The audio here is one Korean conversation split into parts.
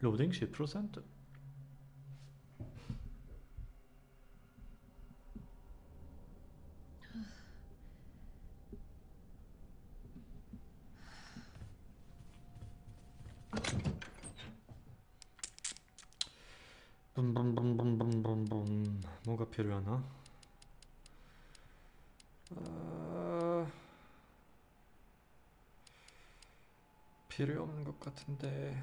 로딩 10% 붐붐붐붐붐붐붐 뭐가 필요하나? 아... 필요 없는 것 같은데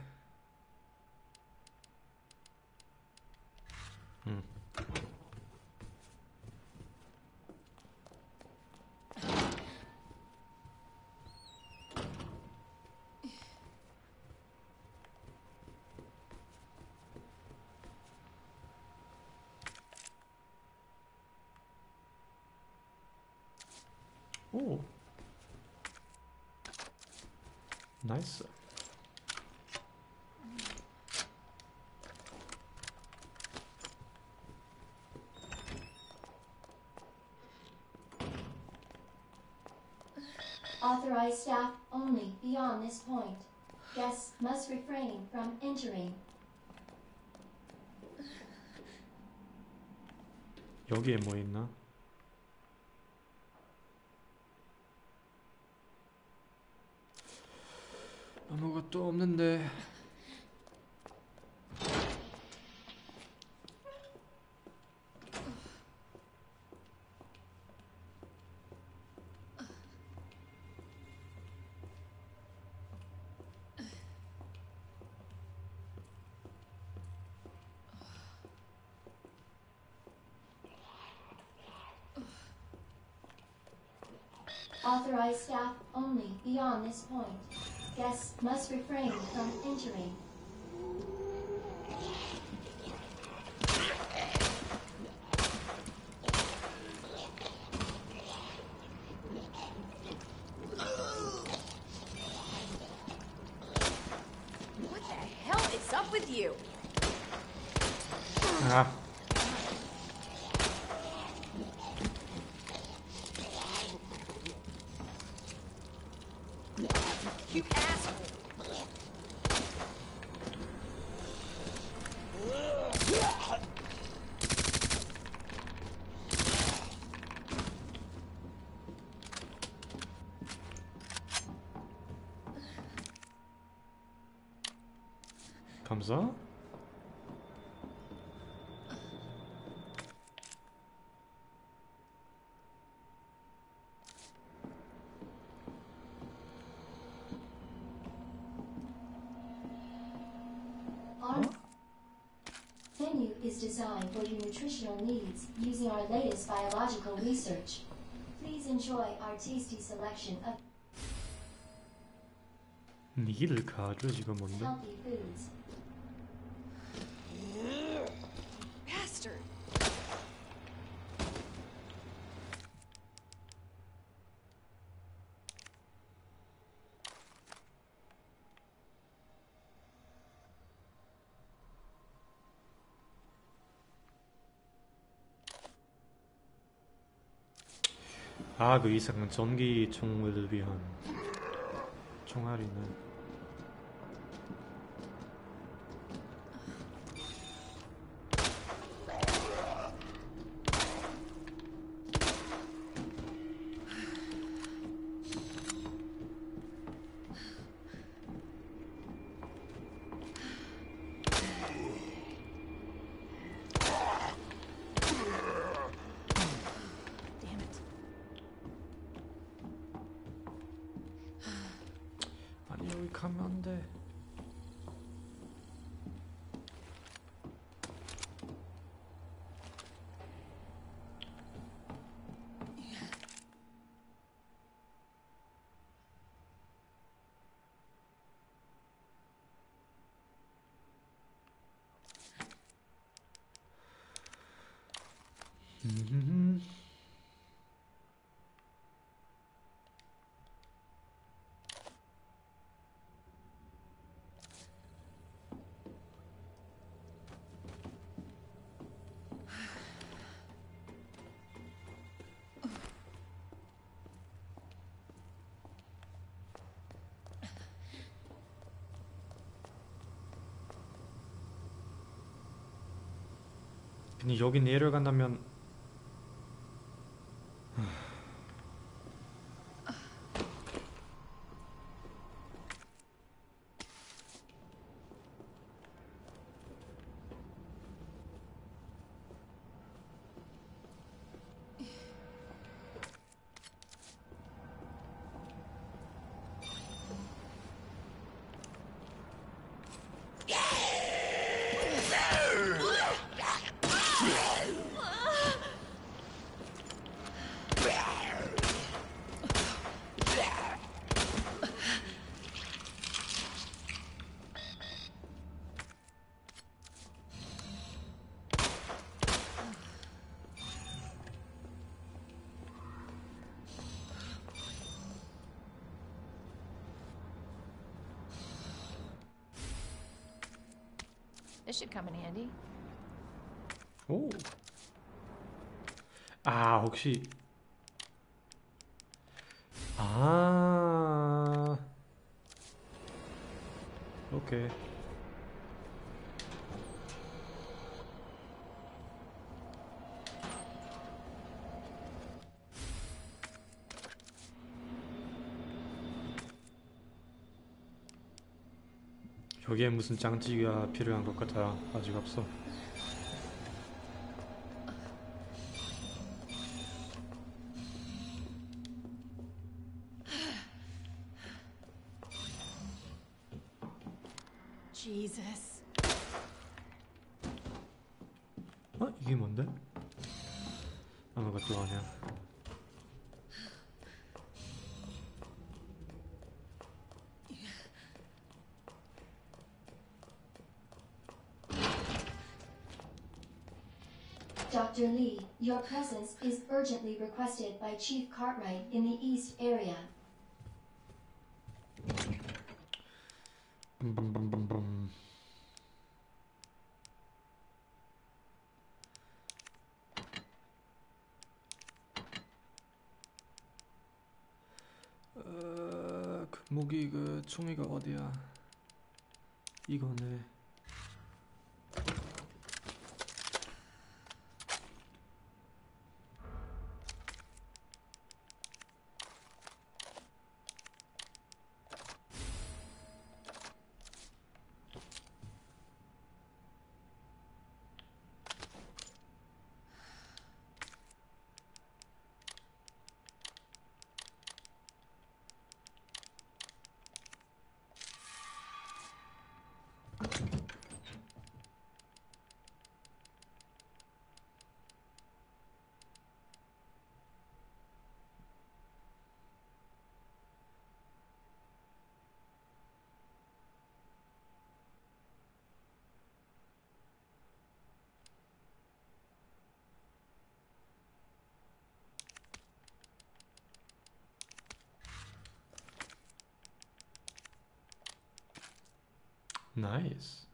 음. 여기에 뭐 있나? Authorized staff only beyond this point. Guests must refrain from entering. What the hell is up with you? 아 You asshole! 감사 Our menu is designed for your nutritional needs using our latest biological research. Please enjoy our tasty selection of 니를 가져 지금 뭔데? 4그 이상은 전기총을 위한 총알이는 여기 내려간다면 This should come in handy. 오. 아 혹시 아 오케이 여기에 무슨 장치가 필요한 것 같아 아직 없어 urgently requested by Chief Cartwright in the East area. 어, 그 무기 그 총이가 어디야? 이거네. Nice.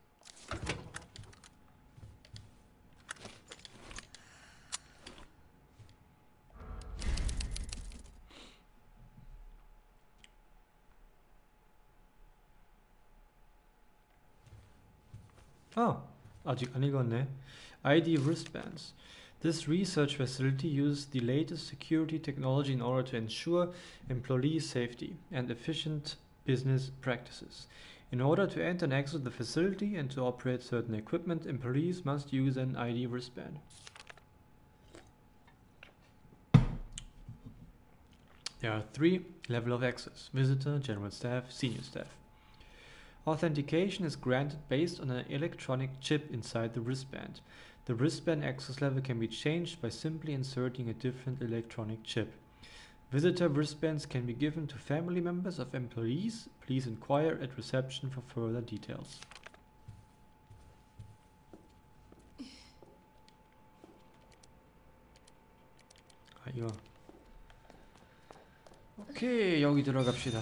아, 아직 안 읽었네. ID wristbands. This research facility uses the latest security technology in order to ensure employee safety and efficient business practices. In order to enter and exit the facility and to operate certain equipment, employees must use an ID wristband. There are three level of access visitor, general staff, senior staff. Authentication is granted based on an electronic chip inside the wristband. The wristband access level can be changed by simply inserting a different electronic chip. Visitor wristbands can be given to family members of employees. Please inquire at reception for further details. 아 이거 오케이 여기 들어갑시다.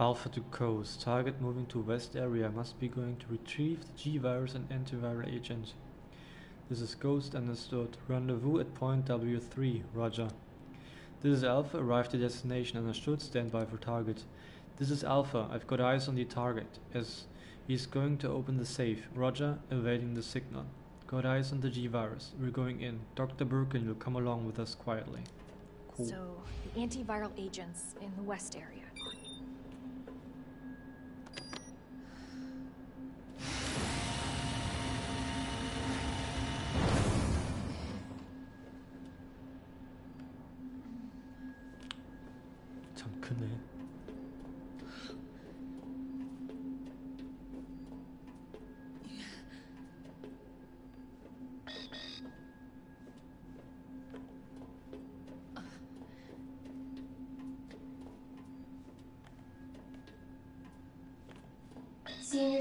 Alpha to coast. Target moving to west area must be going to retrieve the G-virus and antiviral agent. This is Ghost understood. Rendezvous at point W3. Roger. This is Alpha, arrived at destination, understood, stand by for target. This is Alpha, I've got eyes on the target, as he's going to open the safe. Roger, Evading the signal. Got eyes on the G-Virus, we're going in. Dr. Birkin will come along with us quietly. Cool. So, the antiviral agents in the west area.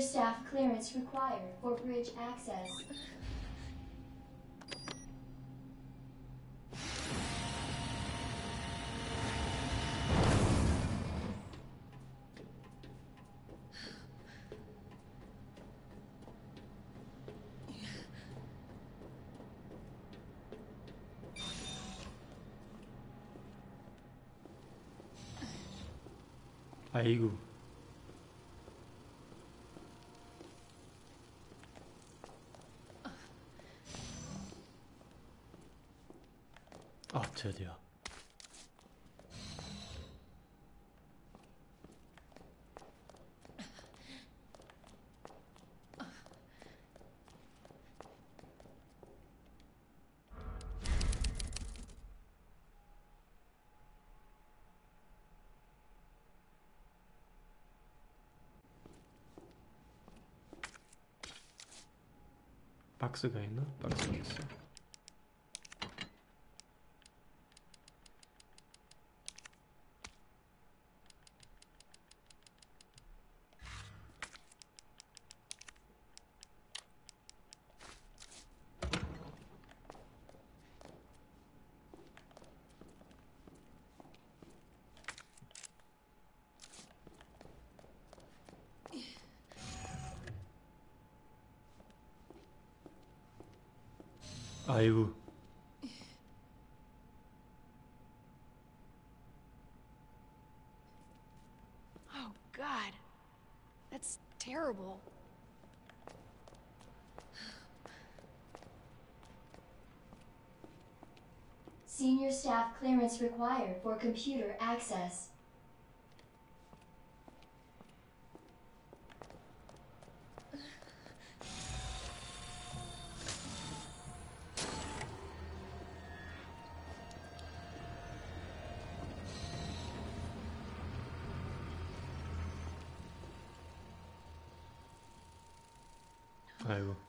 staff clearance required for bridge access. 아이고. 아, 드디어. 박스가 있나? 박스가 있어. 아이고. Oh, God. That's terrible. Senior staff clearance required for computer access. 아이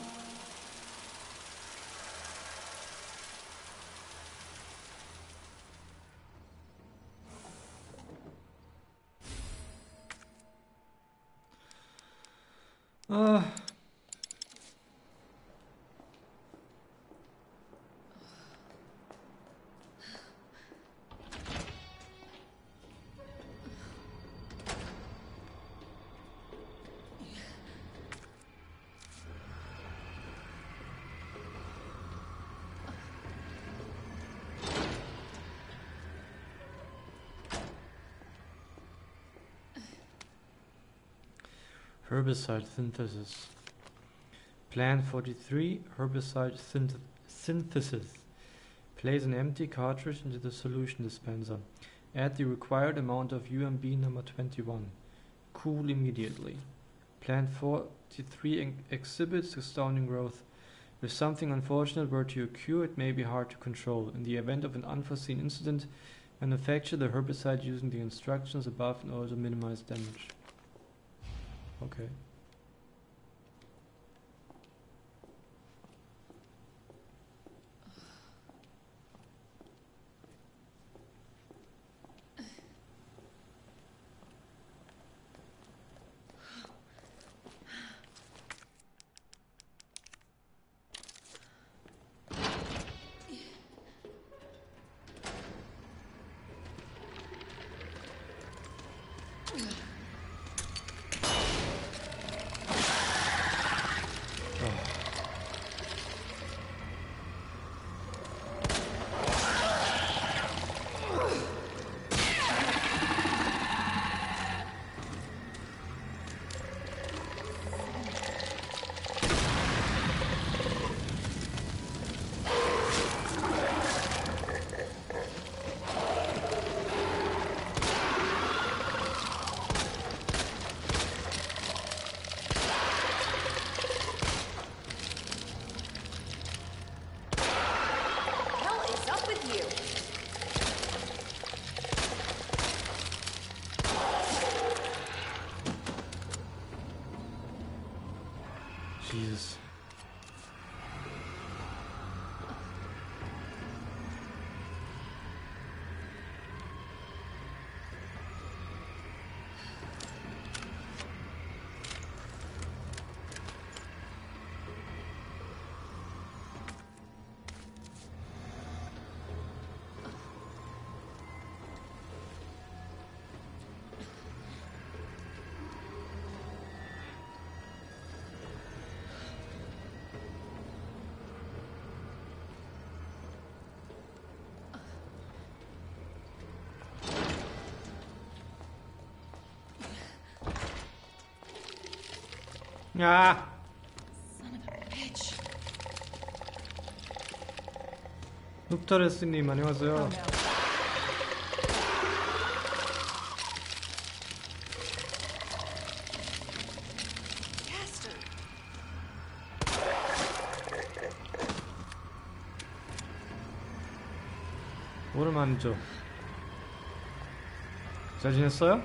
Herbicide synthesis. Plan 43 herbicide synth- synthesis. Place an empty cartridge into the solution dispenser. Add the required amount of UMB number 21. Cool immediately. Plant 43 ex- exhibits astounding growth. If something unfortunate were to occur, it may be hard to control. In the event of an unforeseen incident, manufacture the herbicide using the instructions above in order to minimize damage. Okay. 아! Son of a bitch. 눕터레스님 Oh 안녕하세요. no. 오랜만이죠. 잘 지냈어요?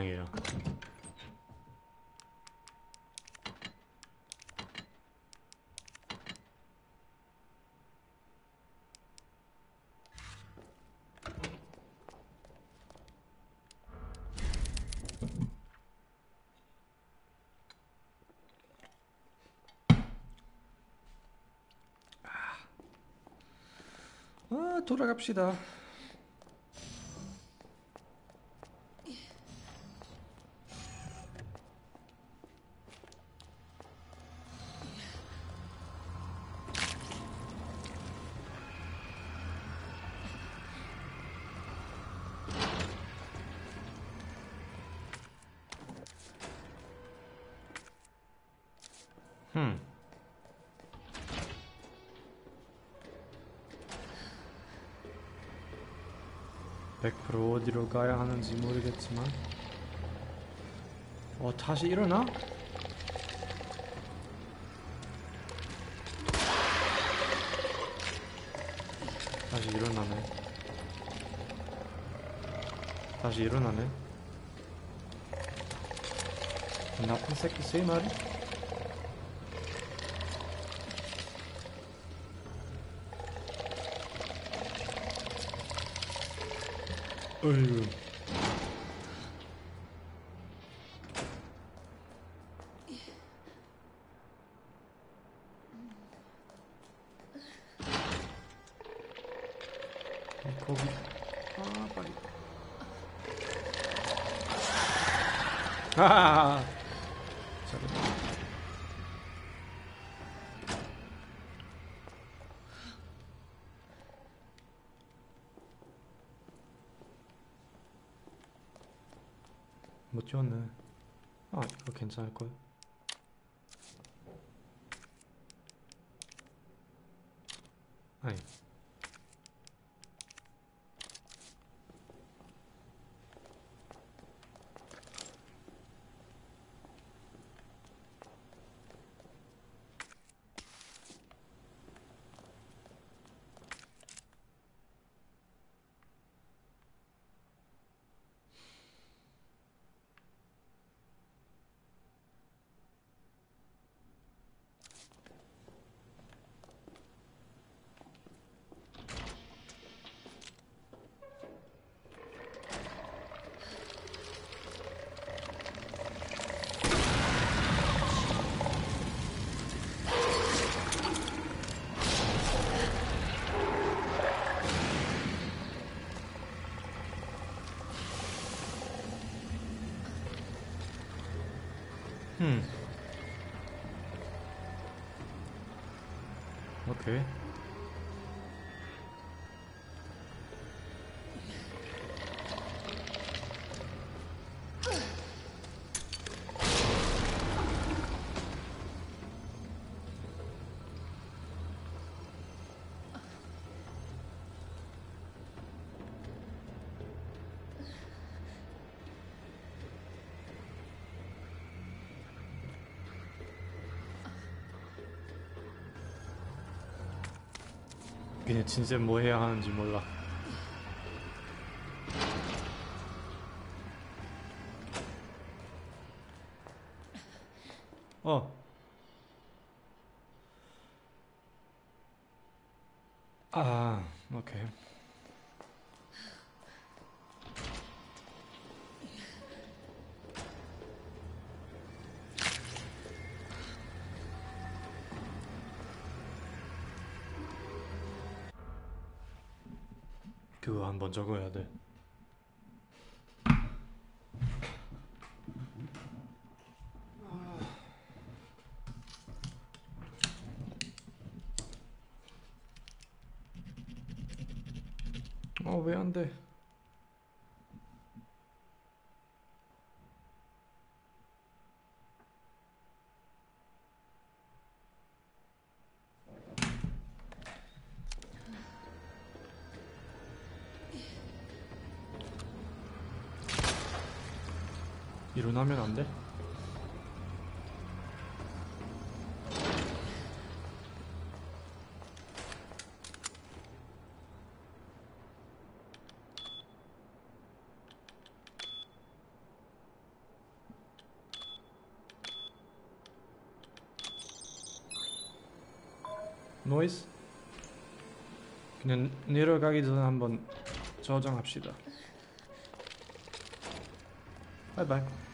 다행이에요. 아, 돌아갑시다. 가야 하는지 모르겠지만 어 다시 일어나? 다시 일어나네 다시 일어나네 나쁜 새끼 세 마리? 어이구 어, 거기. 아 빨리. 하하하 못 지웠네. 아. 이거 괜찮을걸. 아니. 그냥 진짜 뭐 해야 하는지 몰라. 그거 한 번 적어야 돼. 어, 왜 안 돼? 일어나면 안 돼? 노이즈? 그냥 내려가기 전에 한번 저장합시다. 바이바이.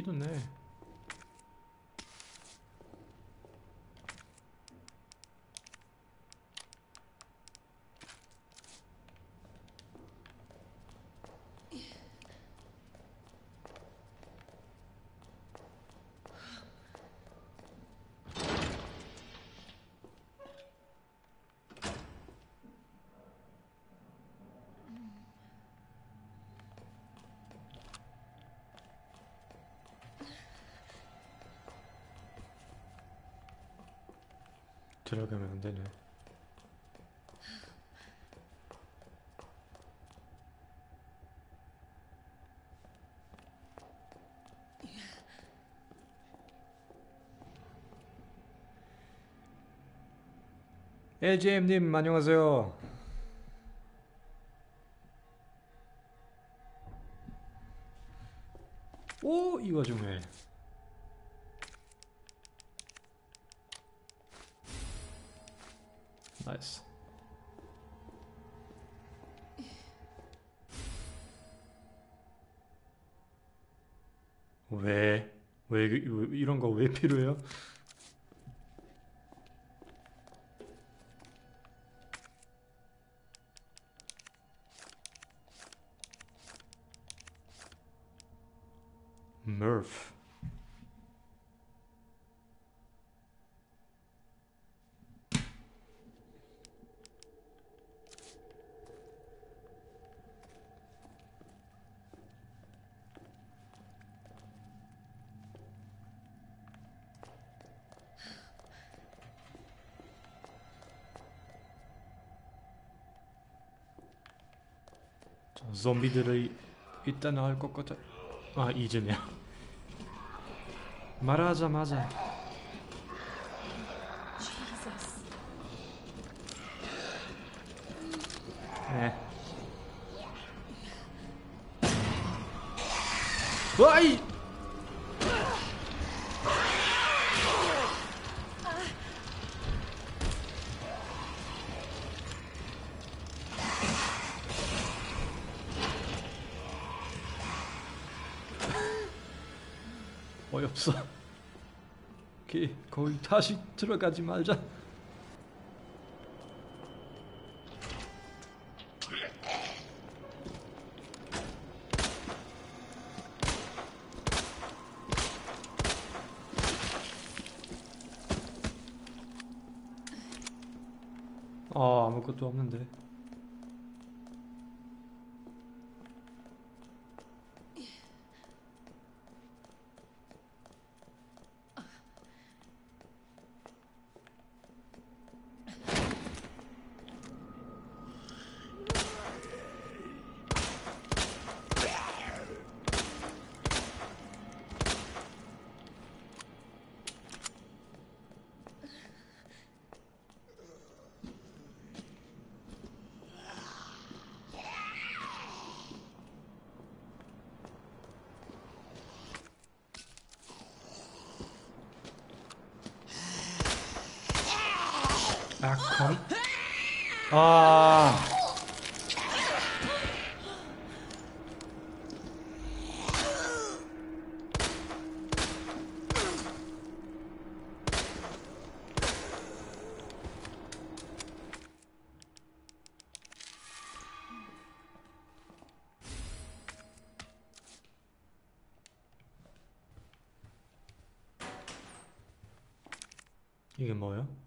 음, 찌도네. 들어가면 안 되네. LGM님 안녕하세요. 이런 거 왜 필요해요? 저 좀비들이 이따 나올 것 같아. 아 이제냐? 말하자마자 Jesus. 네. 와이! 다시 들어가지 말자.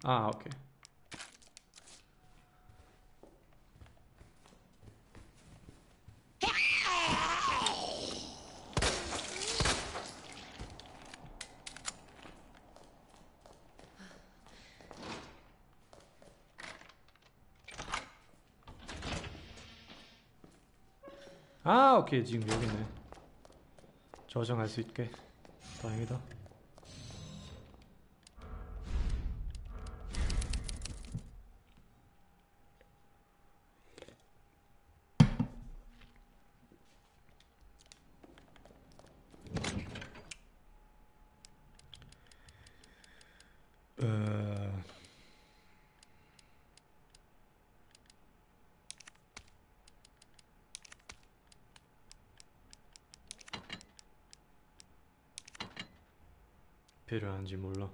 아, 오케이. 아, 오케이. 지금 여기 있네. 저장할 수 있게. 다행이다. 필요한지 몰라.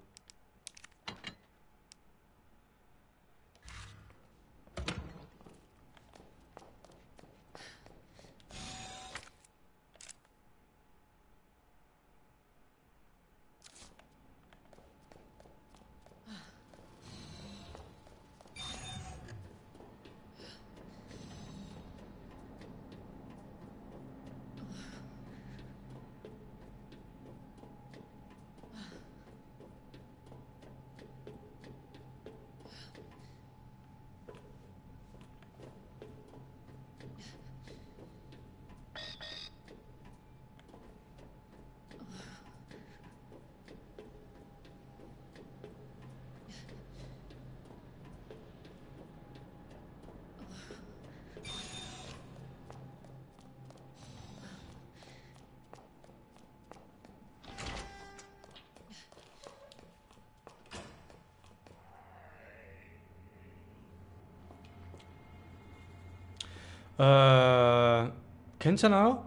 어, 괜찮아요?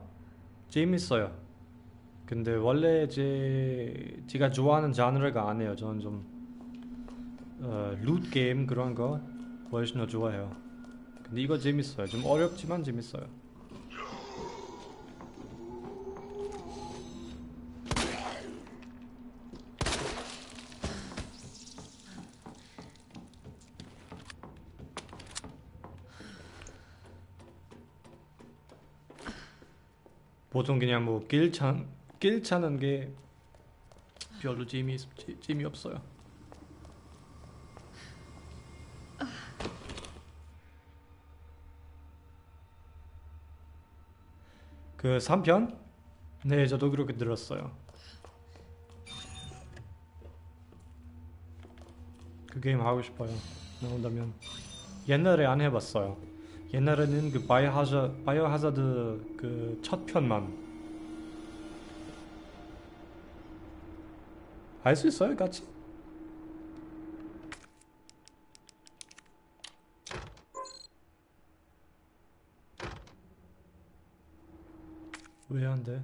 재밌어요. 근데 원래 제 제가 좋아하는 장르가 아니에요. 저는 좀 어, 룻 게임 그런 거 훨씬 더 좋아해요. 근데 이거 재밌어요. 좀 어렵지만 재밌어요. 보통 그냥 뭐길 차, 길 차는 게 별로 재미 재- 재미 없어요. 그 3편? 네, 저도 그렇게 들었어요. 그 게임 하고 싶어요. 나온다면. 옛날에 안 해봤어요. 옛날에는 그 바이오 하자 바이오 하자드 그 첫 편만 할수 있어요, 같이? 왜 안 돼?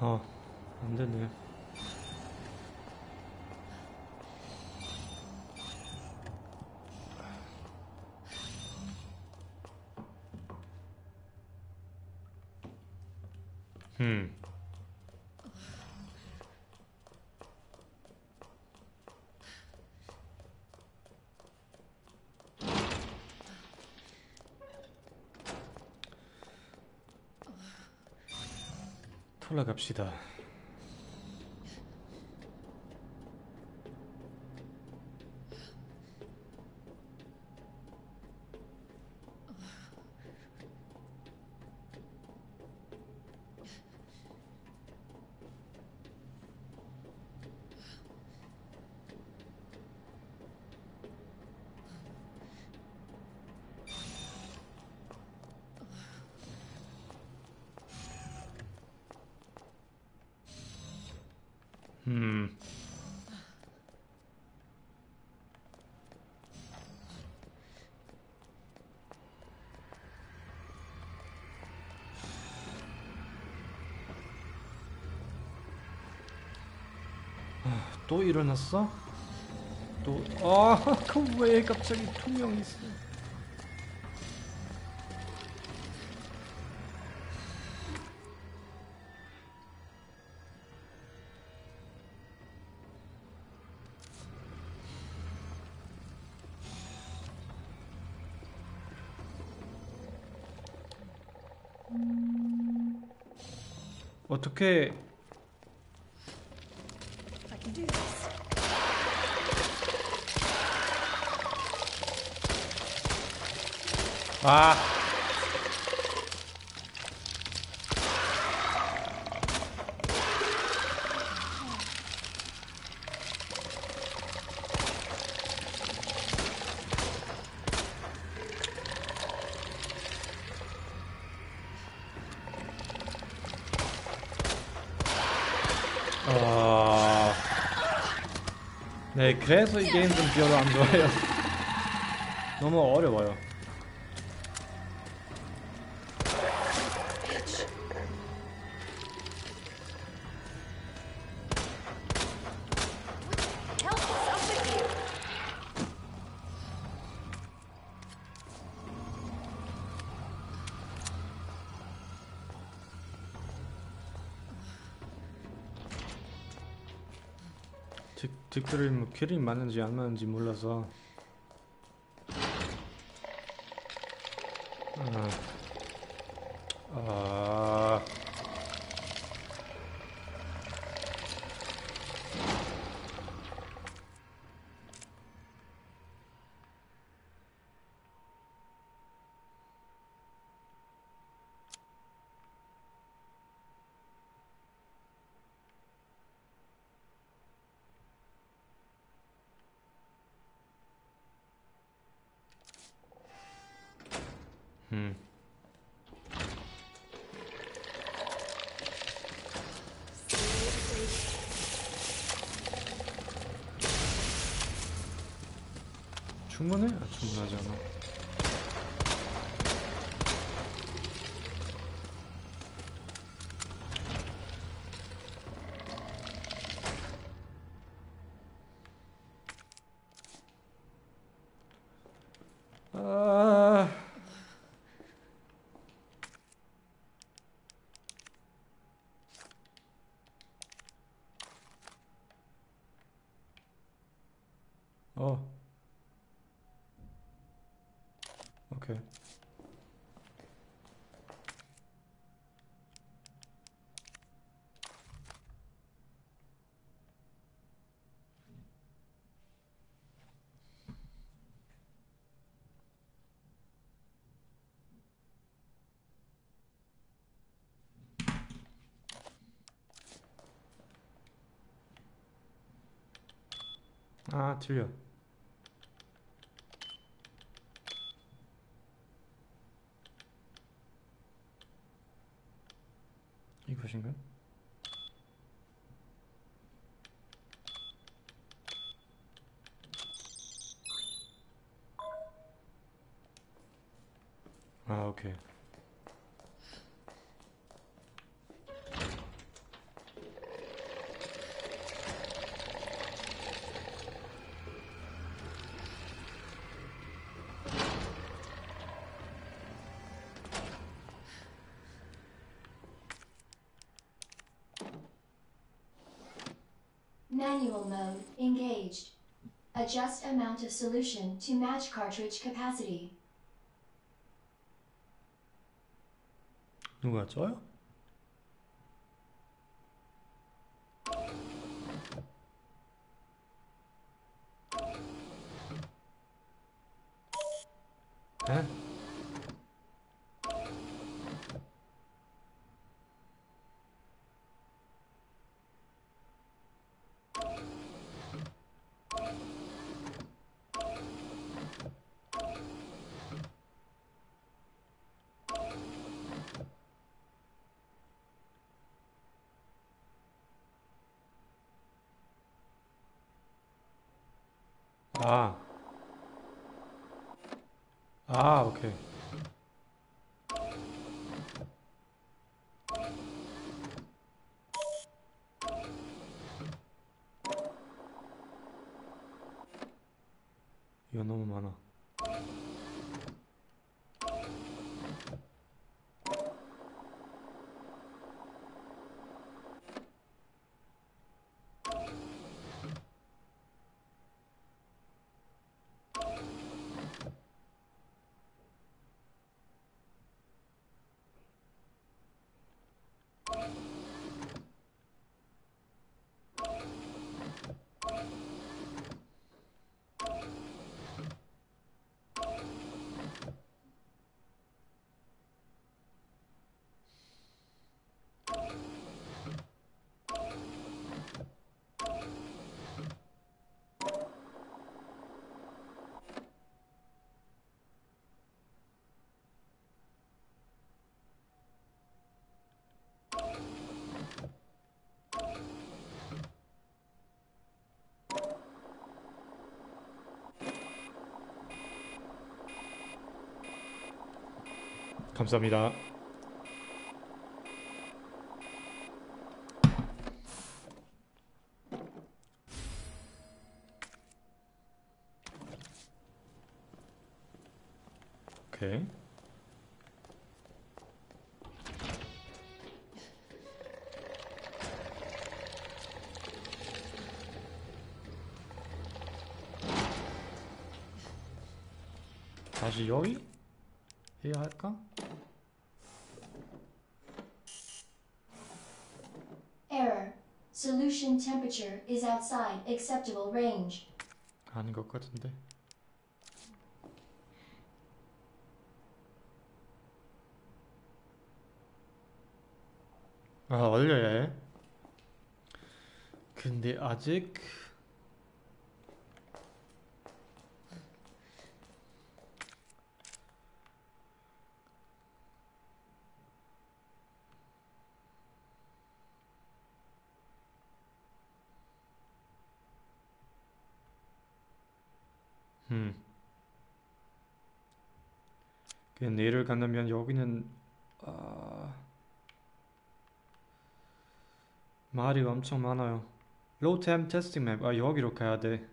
아, 안 되네. 음. 돌아갑시다. 음. 아, 또 일어났어? 또, 아, 그 왜 갑자기 두명 있어? 어떻게 네, 그래서 이 게임 좀 별로 안 좋아해요. 너무 어려워요. 직, 직들이 뭐 킬이 많은지 안 많은지 몰라서 아, 아, 음. Seriously? 충분해? 아, 충분하지 않아. 아. 어. 오케이. 아, 틀려. Manual mode engaged. Adjust amount of solution to match cartridge capacity. 누가 써요? 감사합니다. 다시 여기 해야 할까? Error. Solution temperature is outside acceptable range. 아닌 것 같은데. 아, 올려야 해. 근데 아직 음. 내를 간다면 여기는 아... 말이 엄청 많아요. 로템 테스팅 맵. 아 여기로 가야 돼.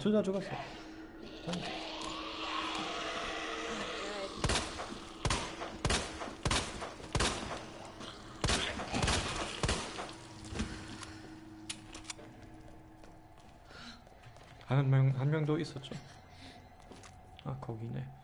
둘다 죽었어. 한 명, 한명더 있었죠. 아, 거기네.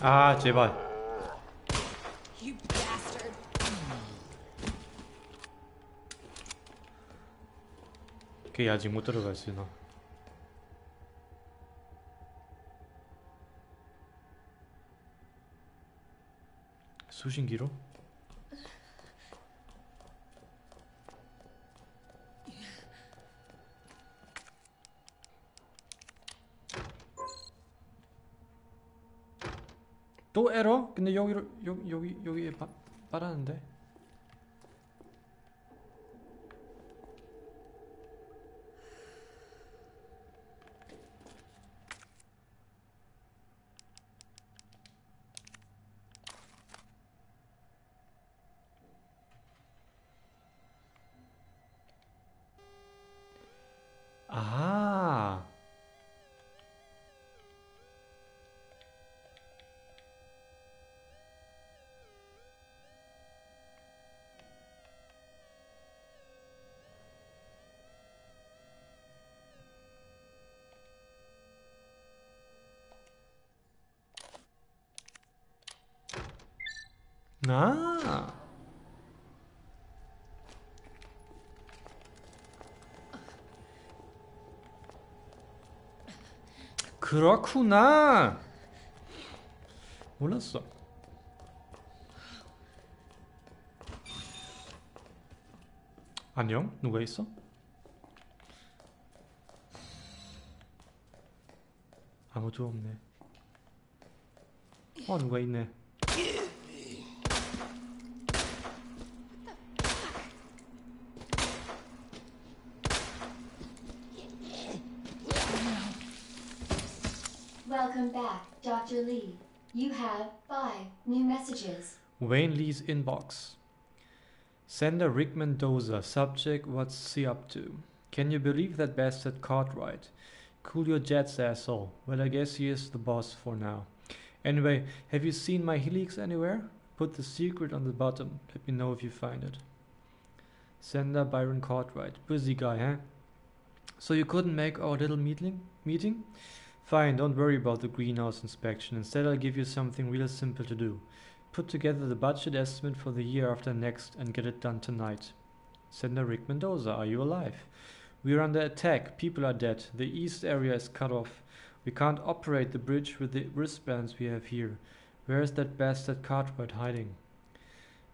아, 제발. 걔 아직 못 들어갔어, 나. 수신기로? 또 에러? 근데 여기로 여기 여기 여기에 바, 빨았는데. 아. 그렇구나. 몰랐어. 안녕? 누가 있어? 아무도 없네. 어, 누가 있네. Dr. Lee. You have five new messages. Wayne Lee's inbox. Sender Rick Mendoza. Subject, what's he up to? Can you believe that bastard Cartwright? Cool your jets, asshole. Well, I guess he is the boss for now. Anyway, have you seen my helix anywhere? Put the secret on the bottom. Let me know if you find it. Sender Byron Cartwright. Busy guy, huh? So you couldn't make our little meeting? Meeting? Fine, don't worry about the greenhouse inspection. Instead, I'll give you something real simple to do. Put together the budget estimate for the year after next and get it done tonight. Sender Rick Mendoza, are you alive? We are under attack. People are dead. The east area is cut off. We can't operate the bridge with the wristbands we have here. Where is that bastard Cartwright hiding?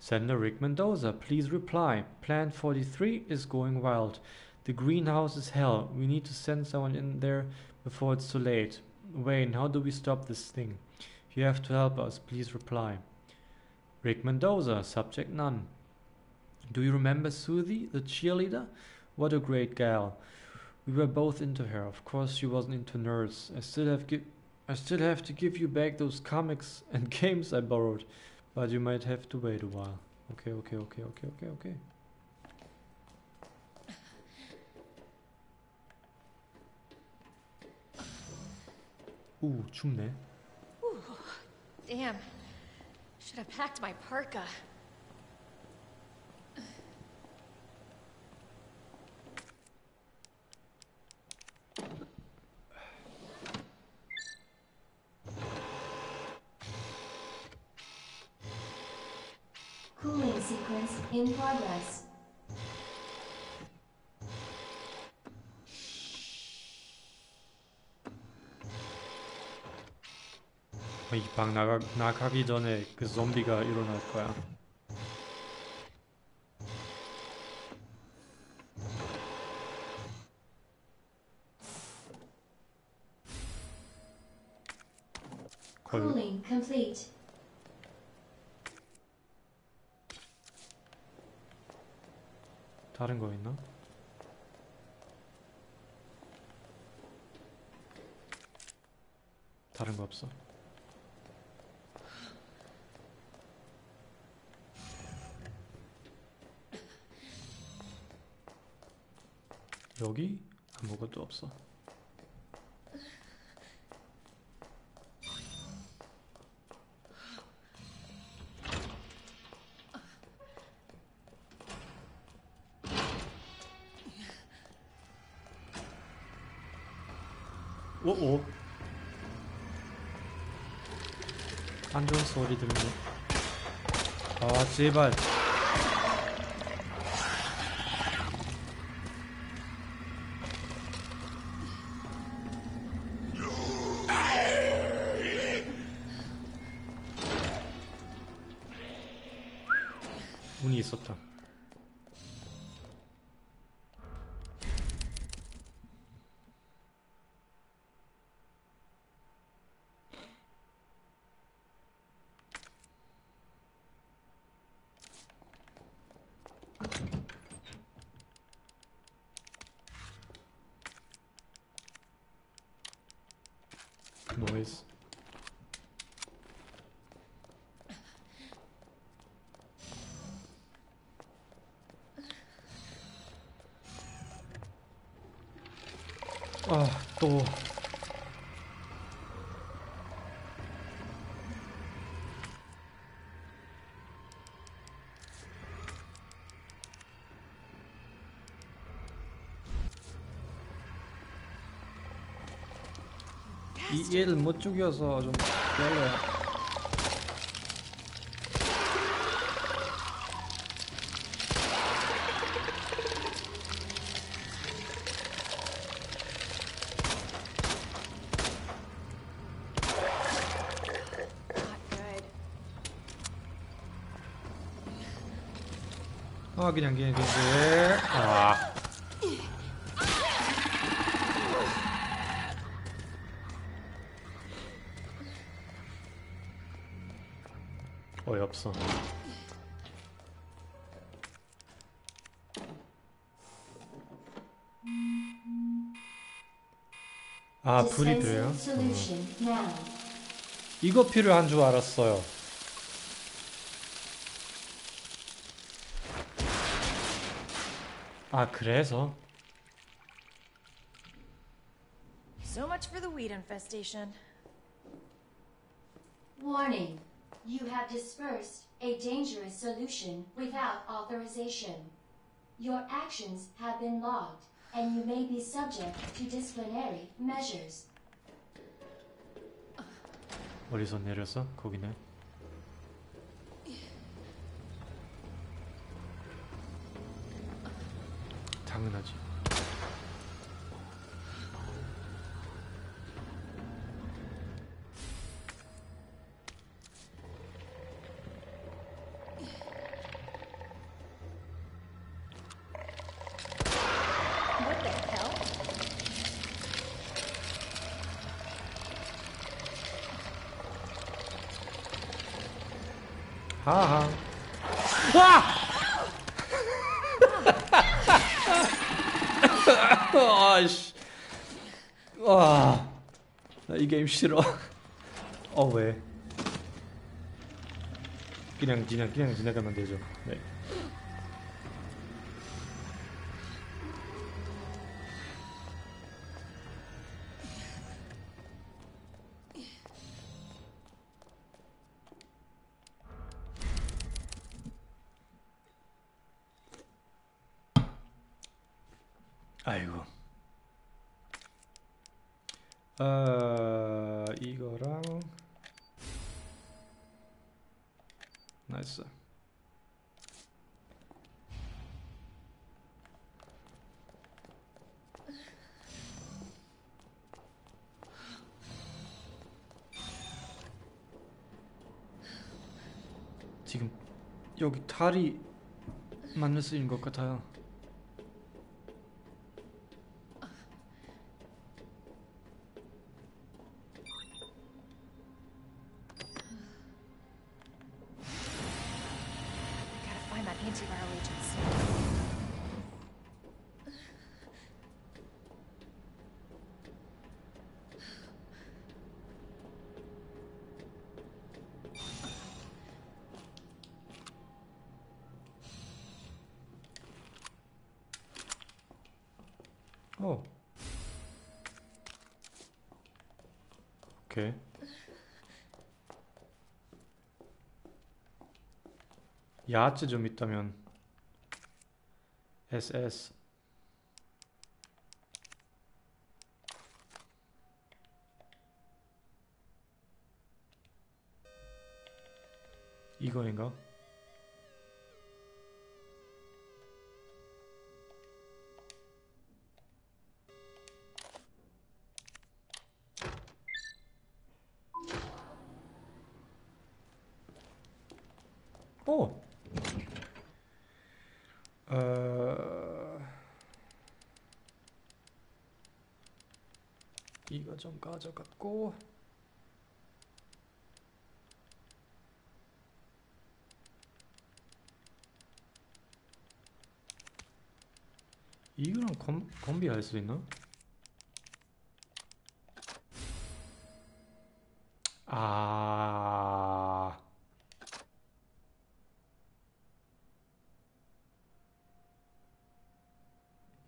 Sender Rick Mendoza, please reply. Plan 43 is going wild. The greenhouse is hell. We need to send someone in there before it's too late. Wayne, how do we stop this thing? You have to help us. Please reply. Rick Mendoza, subject none. Do you remember Suzy, the cheerleader? What a great gal. We were both into her. Of course, she wasn't into nerds. I still have I still have to give you back those comics and games I borrowed, but you might have to wait a while. Okay, okay, okay, okay, okay, okay. 오, 춥네. Damn. Should have packed my parka. Cooling sequence in progress. 이 방 나가 나가기 전에 그 좀비가 일어날 거야. complete. 다른 거 있나? 다른 거 없어. 여기 아무것도 없어. 오오 안 좋은 소리 들리네. 아 제발 얘를 못 죽여서 좀 별로야. 아 그냥 그냥 그냥 없어 아 불이 solution now. 이거 필요한 줄 알았어요 아 그래서 So much for the weed infestation. Warning. You have dispersed a dangerous solution without authorization. Your actions have been logged, and you may be subject to disciplinary measures. 어디서 내렸어? 거기네 당연하지 게임 싫어. 어 왜? 그냥 그냥 그냥 지나가면 되죠. 네. 탈이 맞는 쓰인 것 같아요. 야채 좀 있다면 SS 이거인가? 오. 어... 이거 좀 가져갔고 이거랑 검, 건비할 수 있나? 아...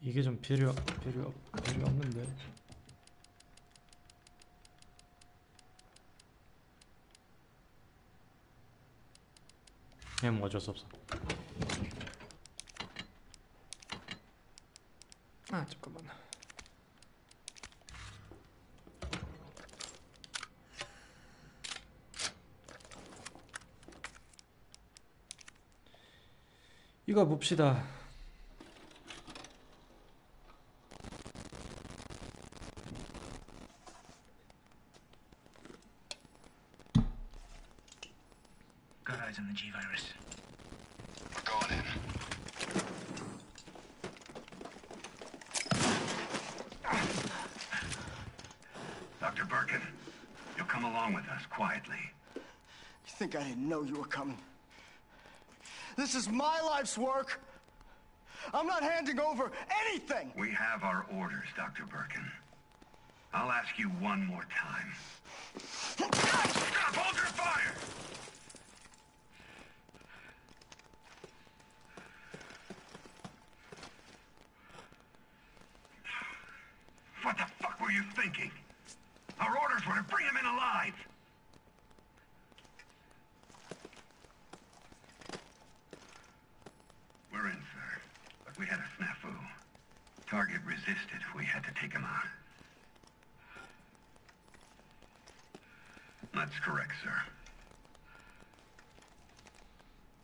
이게 좀 필요 필요 필요 뭐 어쩔 수 없어. 아 잠깐만. 이거 봅시다. I didn't know you were coming? This is my life's work. I'm not handing over anything. We have our orders, Dr. Birkin. I'll ask you one more time. Stop! Hold your fire! What the fuck were you thinking? Our orders were to bring him in alive! We're in, sir. But we had a snafu. Target resisted. We had to take him out. That's correct, sir.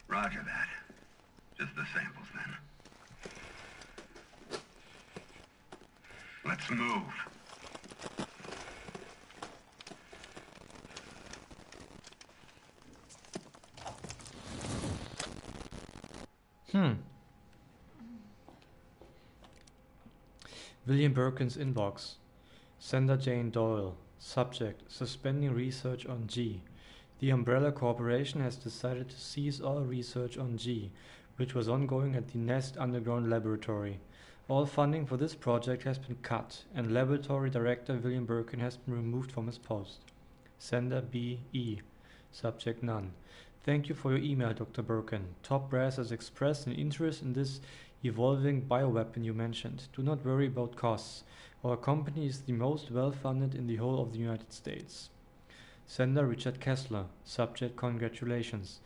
Roger that. Just the samples, then. Let's move. Hmm. William Birkin's inbox. Sender Jane Doyle. Subject: Suspending research on G. The Umbrella Corporation has decided to cease all research on G, which was ongoing at the Nest Underground Laboratory. All funding for this project has been cut, and Laboratory Director William Birkin has been removed from his post. Sender B.E. Subject None. Thank you for your email, Dr. Birkin. Top Brass has expressed an interest in this evolving bioweapon you mentioned. Do not worry about costs. Our company is the most well funded in the whole of the United States. Sender Richard Kessler. Subject Congratulations.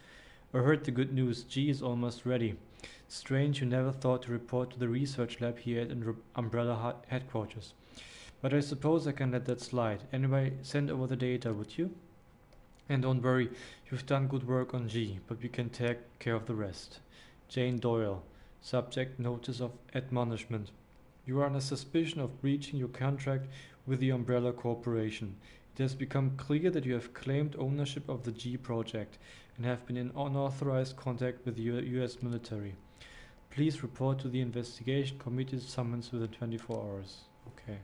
I heard the good news. G is almost ready. Strange you never thought to report to the research lab here at Umbrella headquarters. But I suppose I can let that slide. Anyway, send over the data, would you? And don't worry, you've done good work on G, but we can take care of the rest. Jane Doyle. Subject Notice of Admonishment. You are under suspicion of breaching your contract with the Umbrella Corporation. It has become clear that you have claimed ownership of the G project and have been in unauthorized contact with the US military. Please report to the investigation committee's summons within 24 hours. Okay.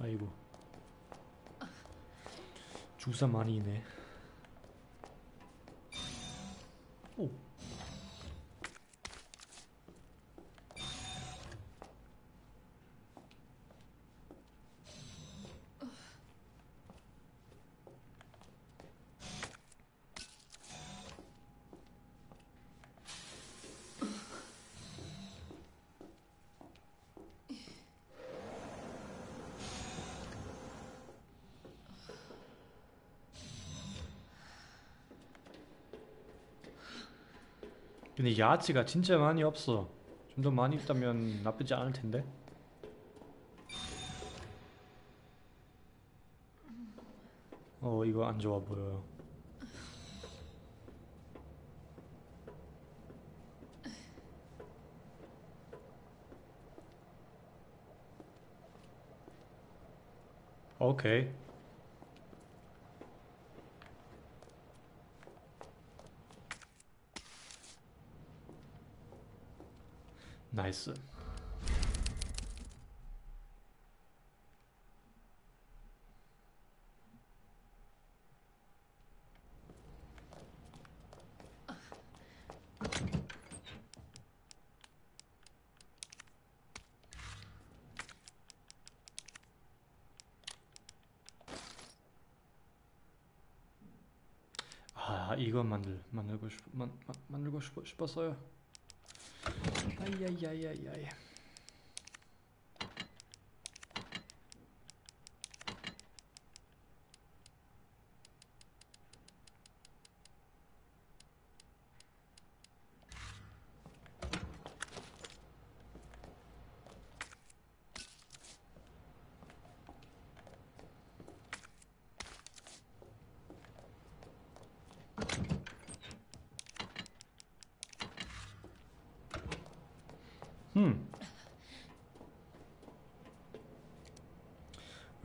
아이고. 주사 많이 있네. 오. 근데 야채가 진짜 많이 없어. 좀 더 많이 있다면 나쁘지 않을 텐데. 어, 이거 안 좋아 보여요. 오케이. 나이스. 아 이거 만들 만들고 싶 만, 만 만들고 싶, 싶었어요. 아이야이야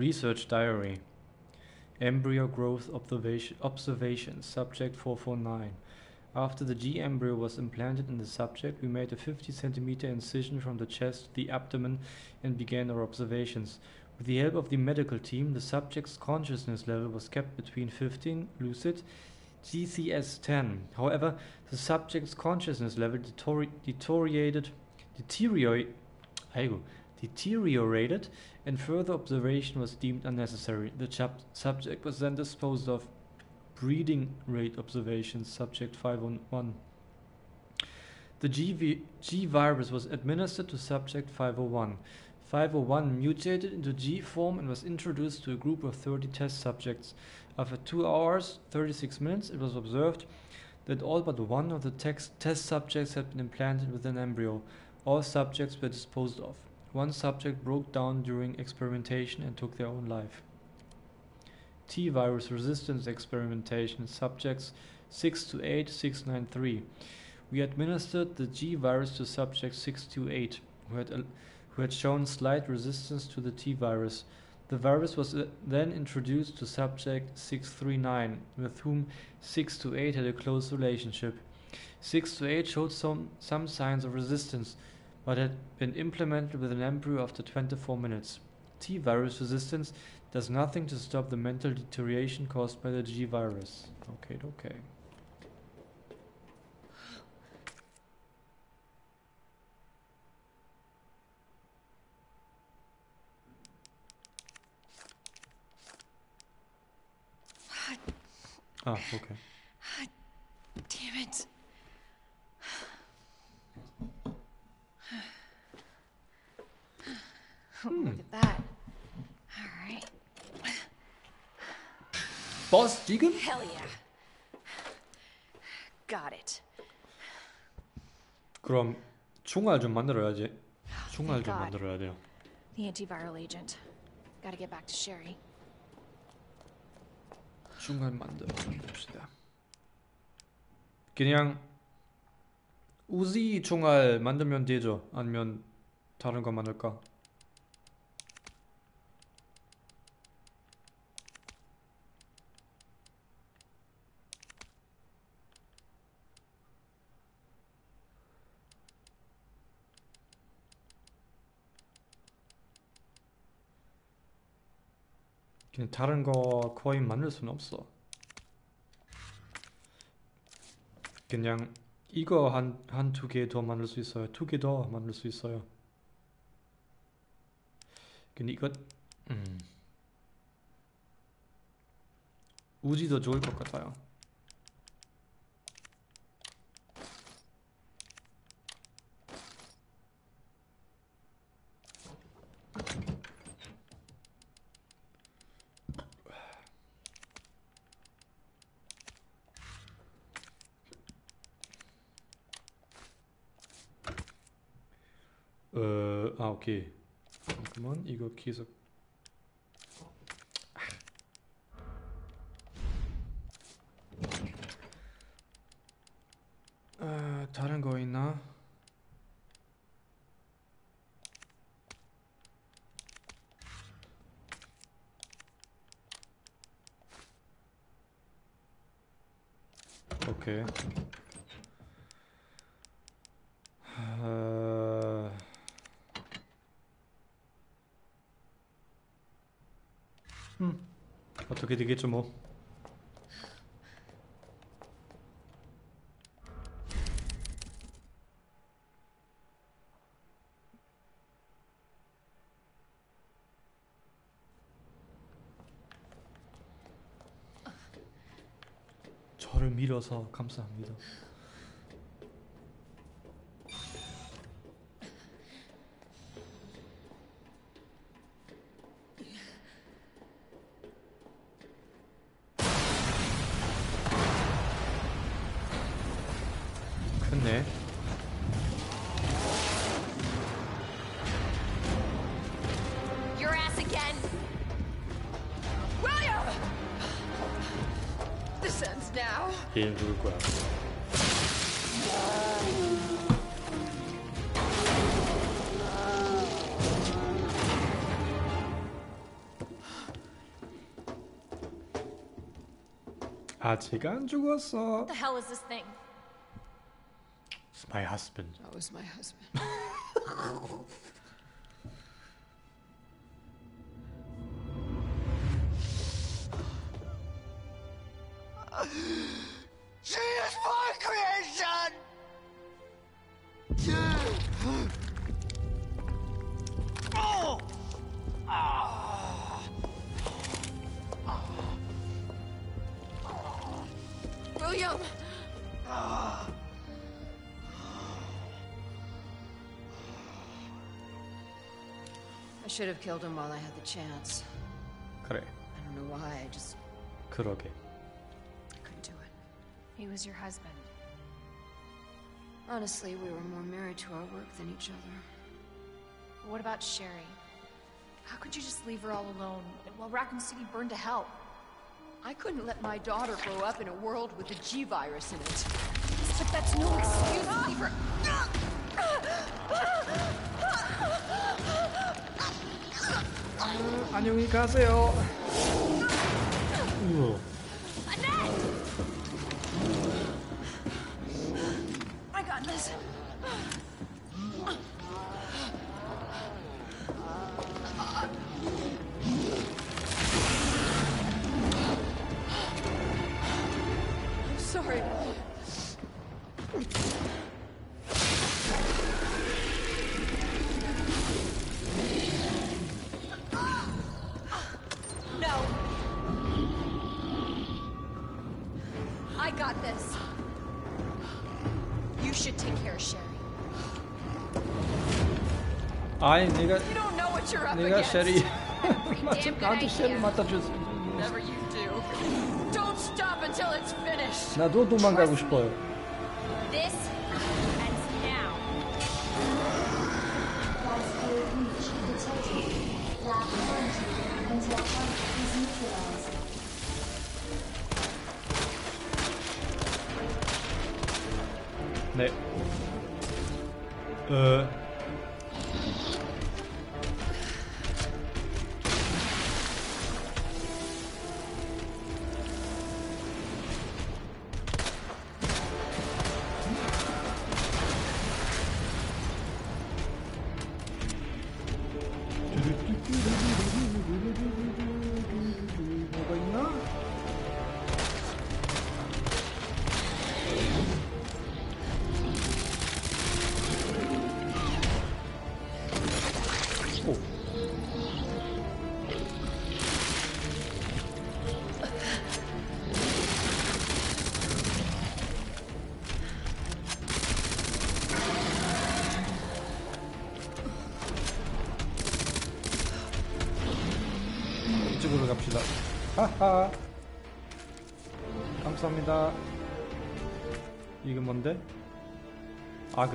Research Diary. Embryo growth observation, observations. Subject 449. After the G embryo was implanted in the subject, we made a 50 centimeter incision from the chest to the abdomen and began our observations. With the help of the medical team, the subject's consciousness level was kept between 15 lucid GCS 10. However, the subject's consciousness level deteriorated deteriorate, aigo, deteriorated and further observation was deemed unnecessary. The subject was then disposed of. Breeding rate observations, subject 501. The GV- G virus was administered to subject 501. 501 mutated into G form and was introduced to a group of 30 test subjects. After 2 hours, 36 minutes, it was observed that all but one of the test subjects had been implanted with an embryo. All subjects were disposed of. One subject broke down during experimentation and took their own life. T virus resistance experimentation, subjects 6 to 8, 693. We administered the G virus to subject 628, who had, who had shown slight resistance to the T virus. The virus was uh, then introduced to subject 639, with whom 6 to 8 had a close relationship. 6 to 8 showed some, some signs of resistance, but had been implemented with an embryo after 24 minutes. T virus resistance does nothing to stop the mental deterioration caused by the G virus. Okay, okay. Ah, okay. Damn it. Look at that. All right. Boss 지금? Hell yeah. Got it. 그럼 총알 좀 만들어야지. 총알 좀. 만들어야 돼요. The antiviral agent. Gotta get back to Sherry. 총알 만들어 봅시다. 그냥 우지 총알 만들면 되죠? 아니면 다른 거 만들까? 그냥 다른 거 거의 만들 수는 없어. 그냥 이거 한 한 두 개 더 만들 수 있어요. 두 개 더 만들 수 있어요. 근데 이거 음. 우지도 좋을 것 같아요. 어, 아 오케이. 잠깐만 이거 계속. 아, 다른 거 있나? 오케이. 아... 음, 어떻게 되겠죠 뭐. 저를 밀어서 감사합니다. 아직 안 죽었어. What the hell is this thing? It's my husband. That was my husband. should have killed him while I had the chance. 그래. I don't know why, I just 그러게. couldn't do it. He was your husband. Honestly, we were more married to our work than each other. What about Sherry? How could you just leave her all alone while Raccoon City burned to hell? I couldn't let my daughter grow up in a world with the G virus in it. But that's no excuse to leave her. 안녕히 가세요. 우와. Ay ne kadar ne kadar şer'i. Maçın kandı şer'i mata çözüm. Na do dumanga uspojil.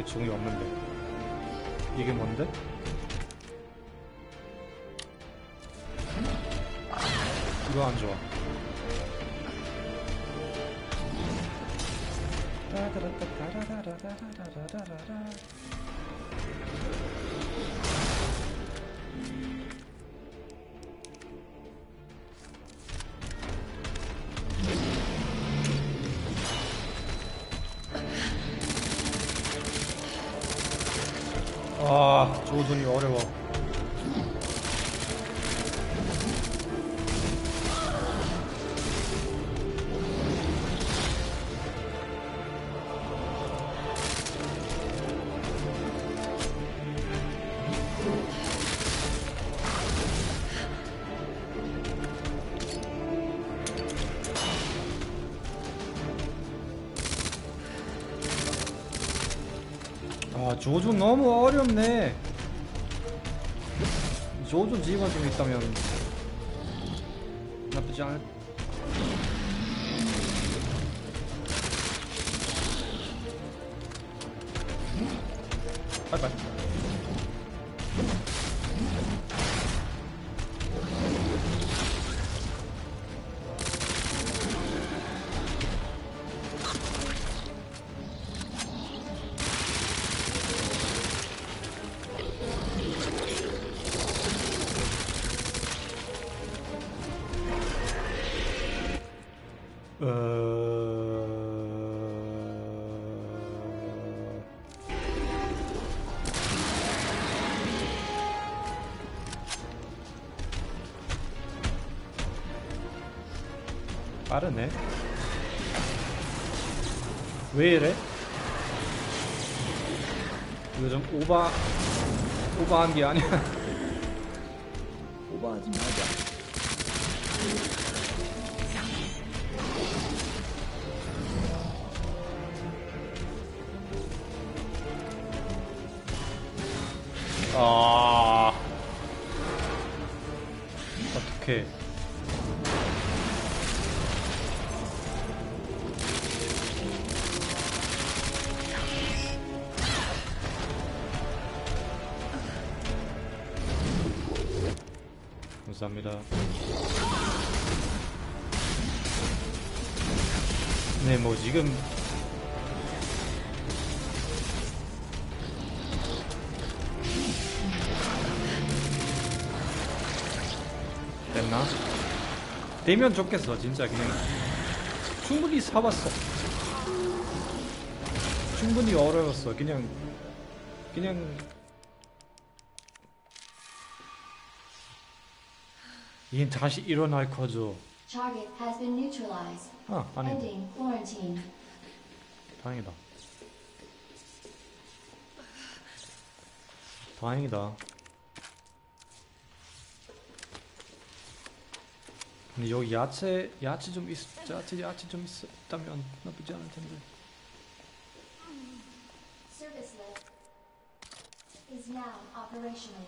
群友们 조준 너무 어렵네. 조준 지휘관 좀 있다면. 어... 빠르네. 왜 이래? 이거 좀 오바 오바한 게 아니야. 오바하지 말자. 되면 좋겠어 진짜 그냥. 충분히 사봤어. 충분히 어려웠어. 그냥 그냥. 이 다시 일어날 거죠. 아 아니 다행이다. 다행이다. 근데 여기 야채 야채 좀 있, 야채 야채 좀 있었다면 나쁘지 않을 텐데. Service lift is now operational.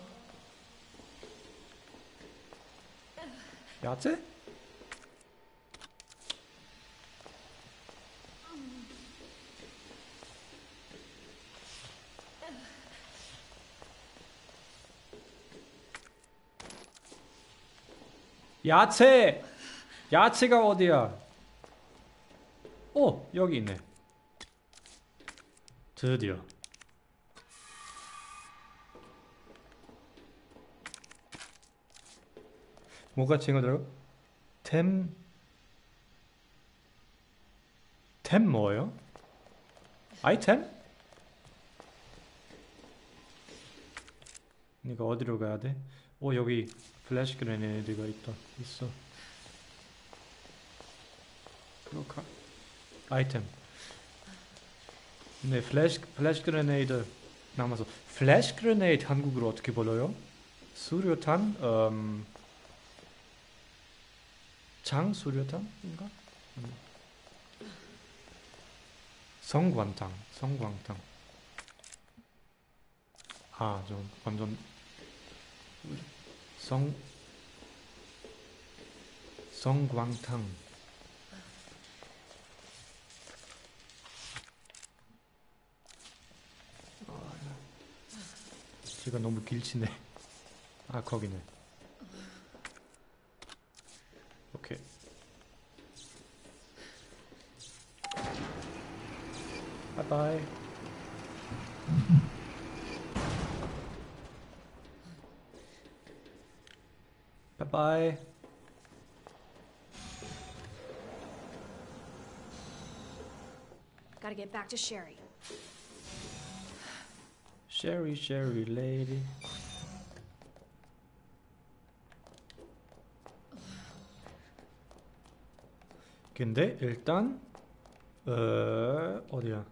야채? 야채! 야채가 어디야? 오! 여기 있네. 드디어. 뭐가 친구들? 템... 템 뭐예요? 아이템? 이거 어디로 가야 돼? 오 여기 flash grenade가 있다 있어 그러니까 아이템 네 flash flash grenade 남아서 flash grenade 한국어로 어떻게 불러요? 수류탄 음, 장 수류탄인가? 음. 섬광탄 섬광탄 아좀 완전 성 성광탕. 제가 너무 길치네. 아 거기네 오케이 바이바이 바이바이 Gotta back to Sherry. Sherry Sherry lady 근데 일단 어 어디야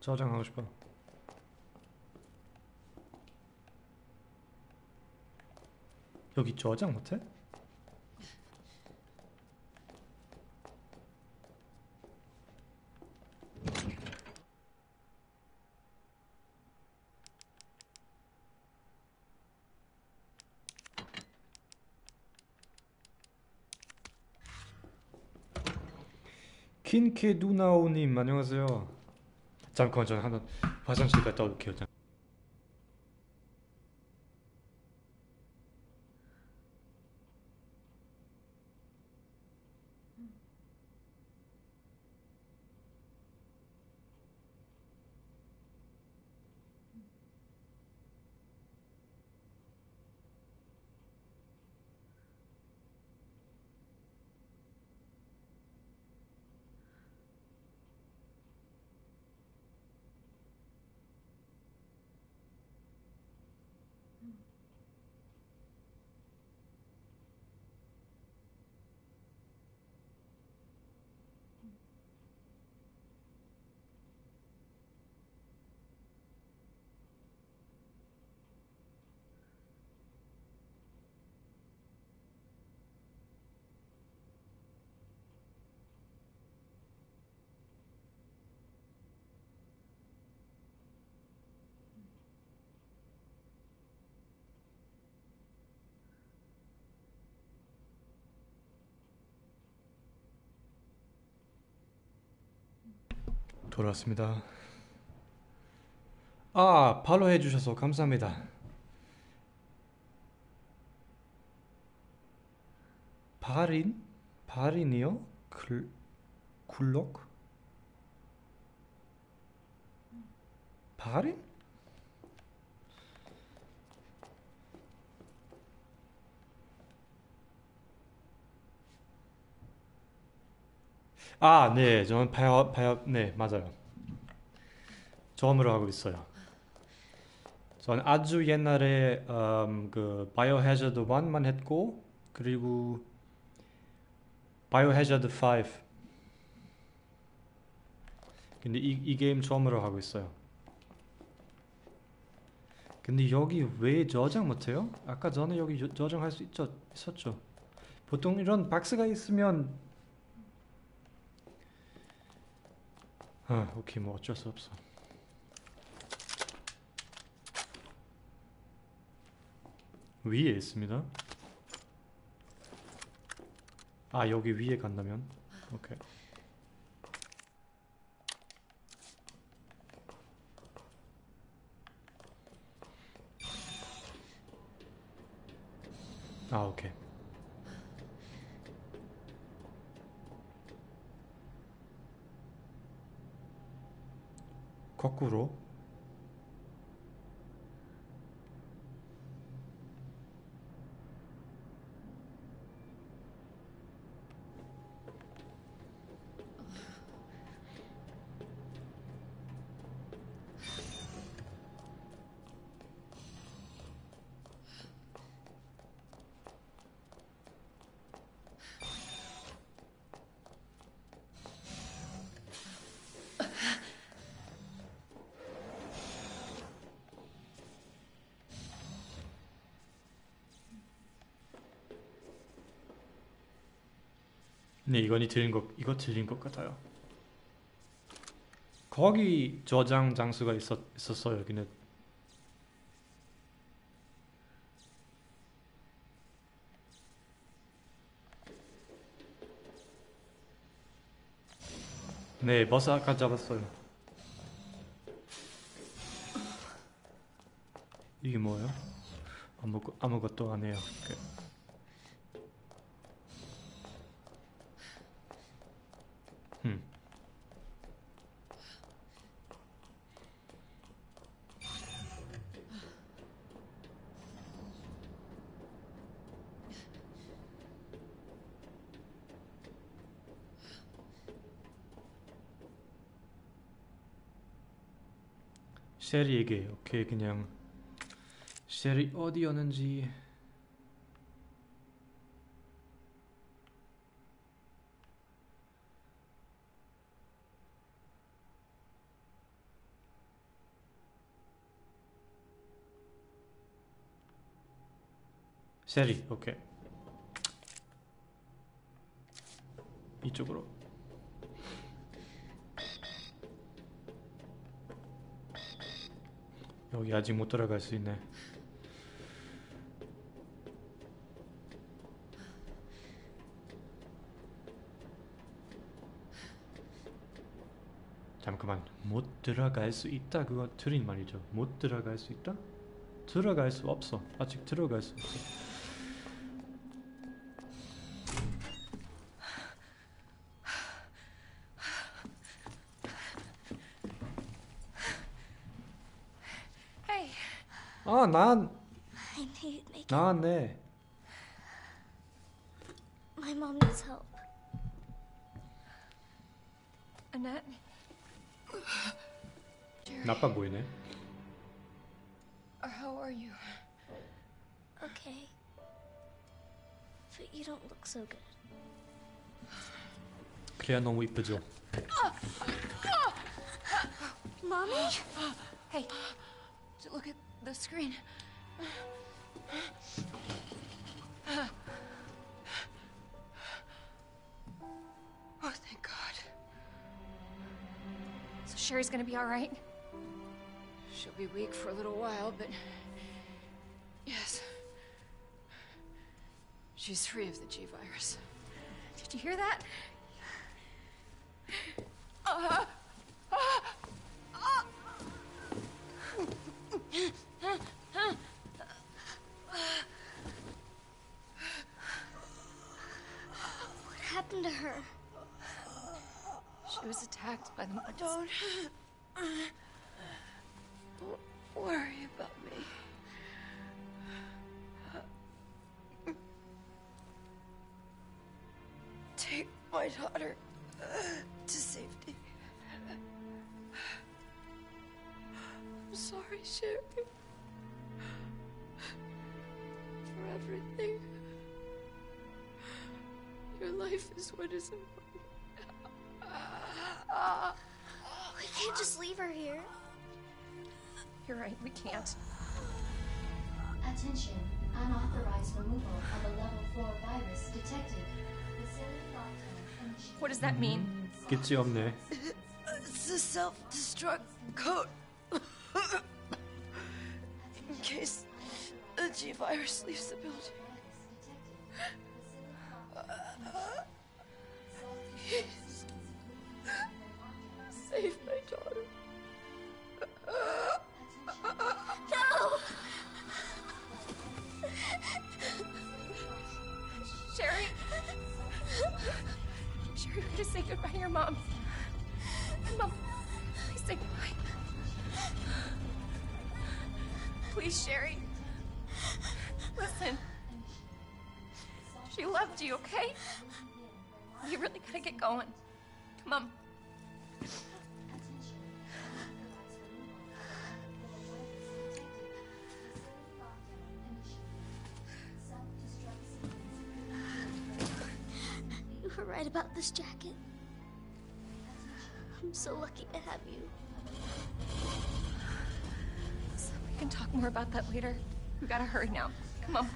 저장하고 싶어 여기 저장 못해? 킨케 누나오님 안녕하세요. 잠깐 전 하나 화장실 갔다 올게요. 잠- 돌아왔습니다. 아, 팔로 해주셔서 감사합니다. 발인? 발인이요? 글, 굴럭? 발인? 아, 네, 저는 파업, 파업, 네, 맞아요. 처음으로 하고 있어요. 전 아주 옛날에 음, 그 바이오 해저드 1만 했고 그리고 바이오 해저드 5 근데 이, 이 게임 처음으로 하고 있어요 근데 여기 왜 저장 못해요? 아까 전에 여기 저- 저장할 수 있죠, 있었죠 보통 이런 박스가 있으면 아 오케이 뭐 어쩔 수 없어 위에 있습니다. 아 여기 위에 간다면 오케이. 아 오케이. 거꾸로 네, 이건이 틀린 것, 이거 틀린 것 같아요. 거기 저장 장수가 있었, 있었어요, 여기는. 네, 버스 아까 잡았어요. 이게 뭐예요? 아무, 아무것도 안 해요. 셰리에게 오케이 그냥 셰리 어디였는지. 셰리 오케이. 이쪽으로 여기 아직 못 들어갈 수 있네. 잠깐만 못 들어갈 수 있다. 그거 틀린 말이죠. 못 들어갈 수 있다? 들어갈 수 없어. 아직 들어갈 수 없어 아난 I knew you'd make it. 나왔네 My mom needs help. Annette. 나빠 보이네 How are you? Okay. But you don't look so good. 클레아 너무 이쁘죠 Mommy? Hey, j- look at the screen. Oh, thank God. So Sherry's gonna be all right? She'll be weak for a little while, but. Yes. She's free of the G virus. Did you hear that? Ah! Ah! Ah! What happened to her? She was attacked by the monsters. Don't. Don't worry about me. Take my daughter to safety. I'm sorry, Sherry for everything. Your life is what is important. We can't just leave her here. You're right, we can't. Attention, unauthorized removal of a level 4 virus detected. What does that mean? Geziomne. It's a self-destruct code. In case the G virus leaves the building. Please. Save my daughter. right about this jacket. I'm so lucky to have you. So we can talk more about that later. We gotta hurry now. Come on.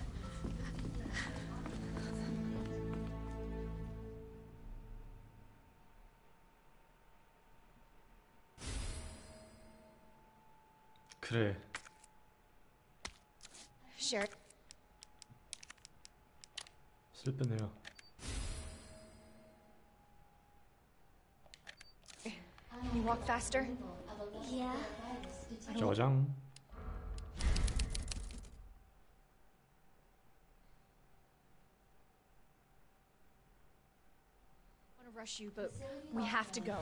그래. Sherry. 슬프네요. Can you walk faster? Yeah. 저장. I want to rush you, but we have to go.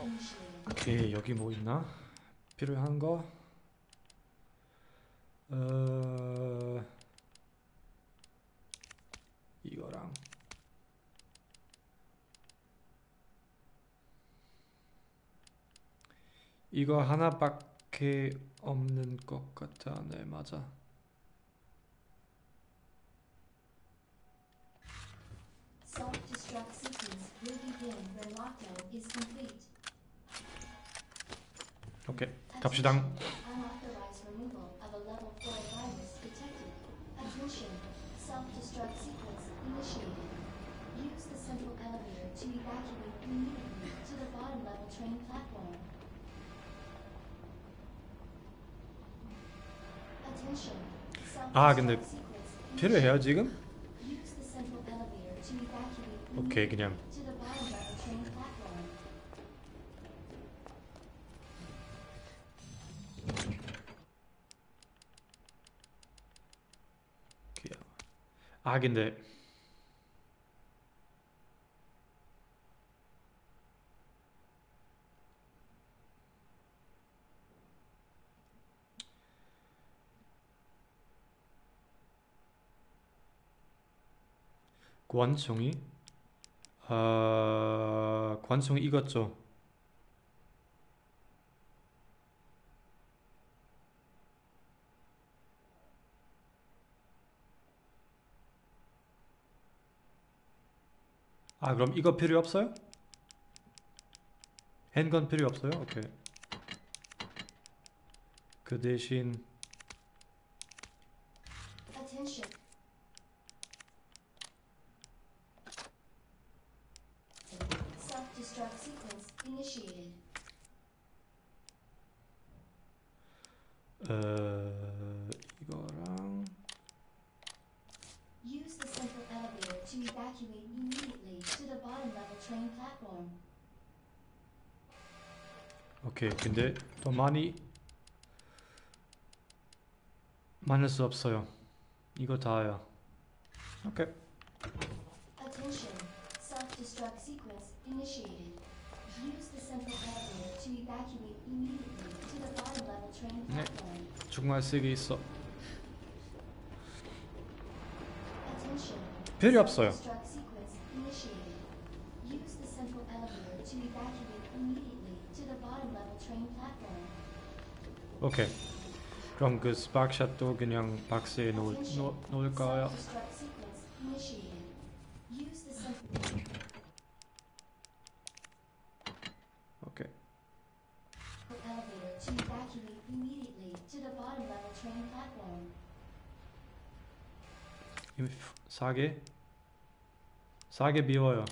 오케이 여기 뭐 있나? 필요한 거? 어 이거 하나밖에 없는 것 같아. 네 맞아. Self-destruct sequence will begin when lockdown is complete. 오케이 갑시다. Unauthorized removal of a level 4 virus detected. Attention. Self-destruct sequence initiated. Use the central elevator to evacuate immediately to the bottom level train platform. 아, 근데 필요해요 지금? 오케이 그냥. 아 근데 관청이 아 관청이 이겼죠. 아 그럼 이거 필요 없어요? 핸건 필요 없어요? 오케이. 그 대신 Attention. Self-destruct sequence initiated. 어 이거랑 Use the central elevator to evacuate immediately to the bottom level train platform. 오케이. 근데 더 많이 많을 수 없어요. 이거 다야. 오케이. 네. 정말 세게 있어. 필요 없어요. 오케이. 그럼 그 스파크샷도 그냥 박스에 놓을, 놓, 놓을까요? Self-destruct sequence initiated. Use the central 오케이. elevator to evacuate immediately to the bottom level train platform. 이 사계 사계 비워요.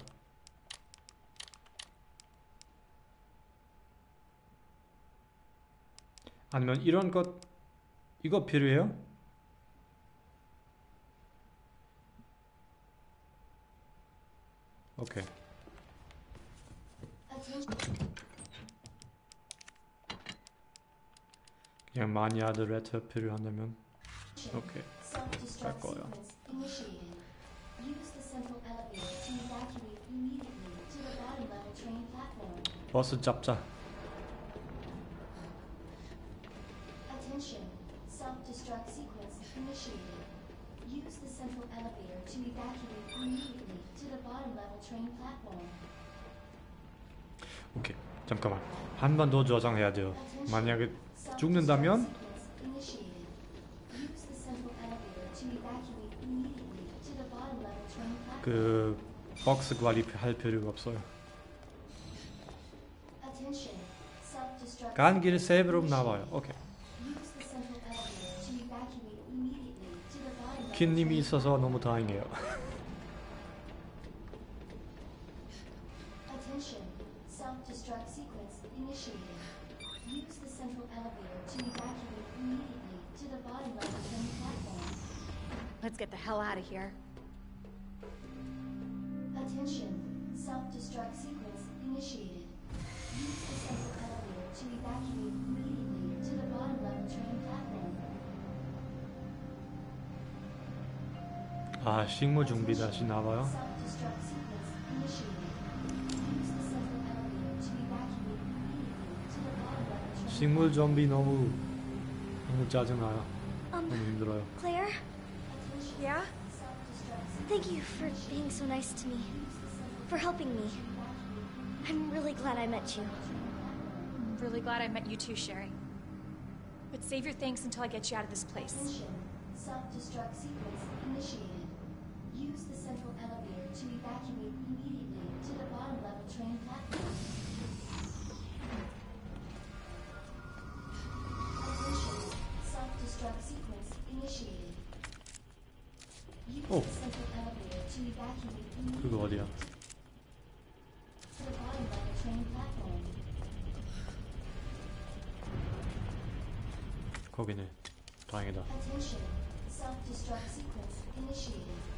아니면 이런 것 이거 필요해요? 오케이. 그냥 마니아드 레터 필요한다면 오케이. 거예요. sequence initiated. Use 오케이. 잠깐만. 한 번 더 저장해야 돼요. 만약에 죽는다면. 그 박스 관리 할 필요가 없어요. 간길 sequence 세브로 initiated. 나와요. 오케이. The bottom level 킨님이 train 있어서 너무 다행이에요. Attention. Self-destruct sequence initiated. Use the central elevator to evacuate immediately to the bottom level train platform. Let's get the hell out of here. Attention. Self-destruct sequence initiated. Use the central elevator to evacuate immediately 아 식물 준비 다시 나와요. Self-destruct sequence initiated. Use the central elevator to evacuate immediately to the bottom level train 식물 좀비 너무 너무 짜증나요. Um, 너무 힘들어요. Claire, Attention. Yeah? Self-destruct sequence thank you for being so nice to me. For helping me. I'm really glad I met you. I'm really glad I met you too, Sherry. But save your thanks until I get you out of this place. Attention. Self-destruct sequence initiated. To evacuate immediately to the bottom level train platform. Attention. Self-destruct sequence initiated. Use Oh. the central elevator to evacuate immediately 그거 어디야? to the bottom level train platform. 거기네. 다행이다. Attention. Self-destruct sequence initiated.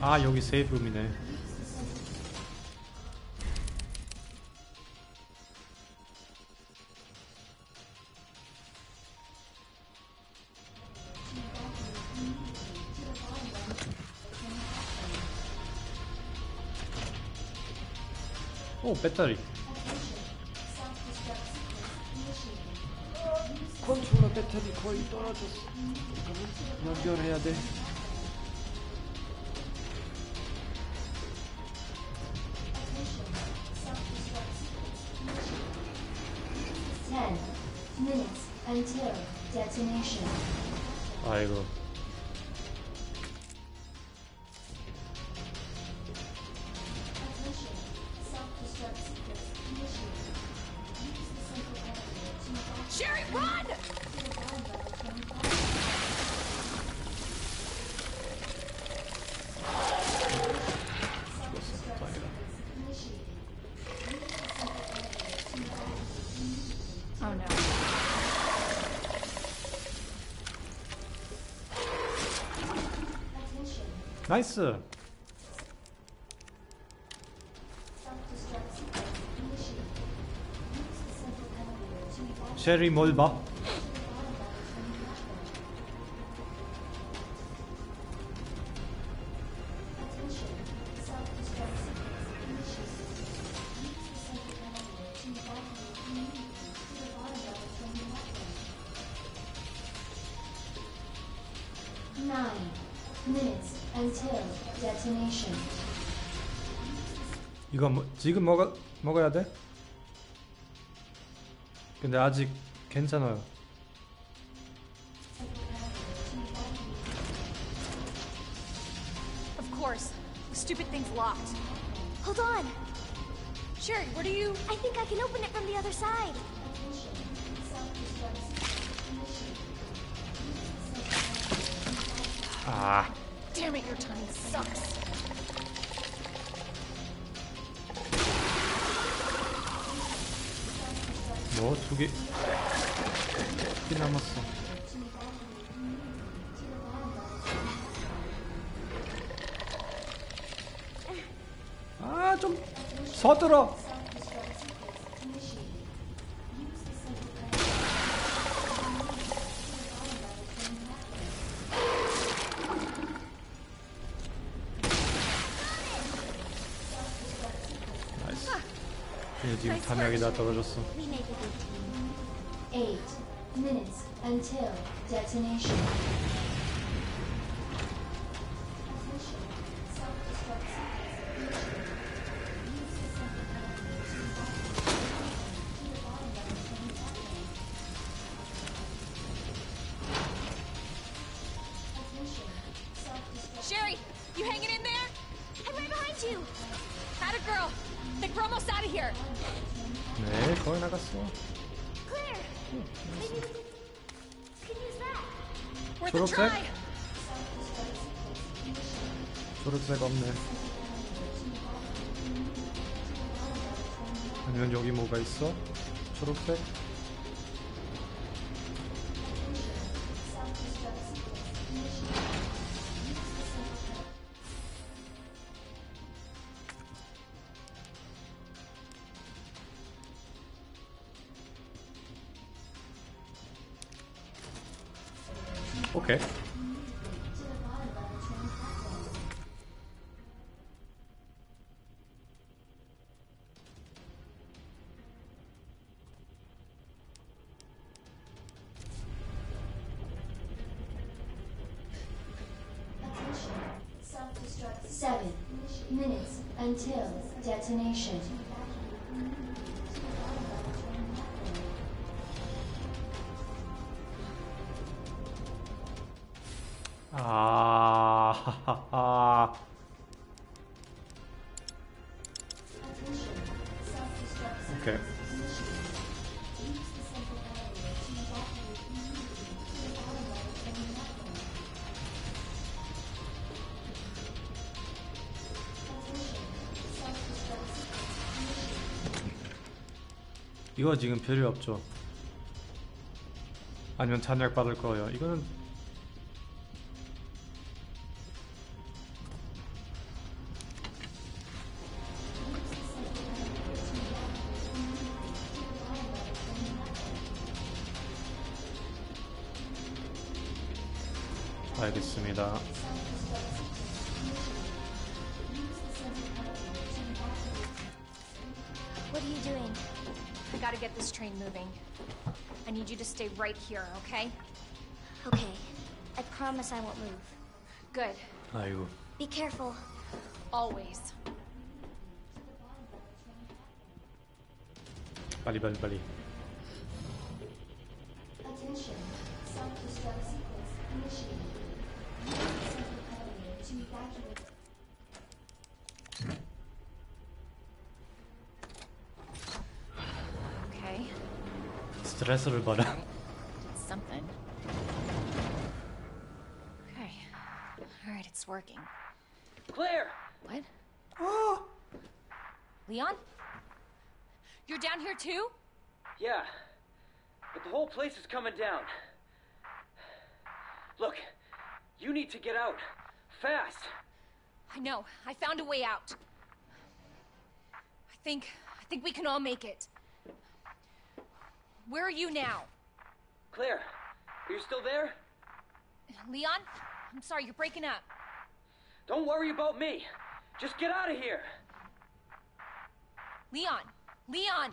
아 여기 세이브룸이네. 오 배터리. 컨트롤러 배터리 거의 떨어졌어. 연결해야 돼. Ten minutes until detonation. Attention. 나이 지금 먹어 먹어야 돼? 근데 아직 괜찮아요. 서들어. 나이스. 근데 지금 탐약이 다 떨어졌어. Eight minutes until detonation. 없네. 아니면 여기 뭐가 있어? 초록색? 이거 지금 필요 없죠. 아니면 잔약 받을 거예요. 이거는 promise I won't move. Good. 아이고. Be careful. Always. 빨리 빨리 빨리. Attention. Self-destruct sequence initiated. Use central elevator to evacuate. Okay. 스 down. Look, you need to get out. Fast. I know. I found a way out. I think. I think we can all make it. Where are you now? Claire, are you still there? Leon? I'm sorry, you're breaking up. Don't worry about me. Just get out of here. Leon! Leon!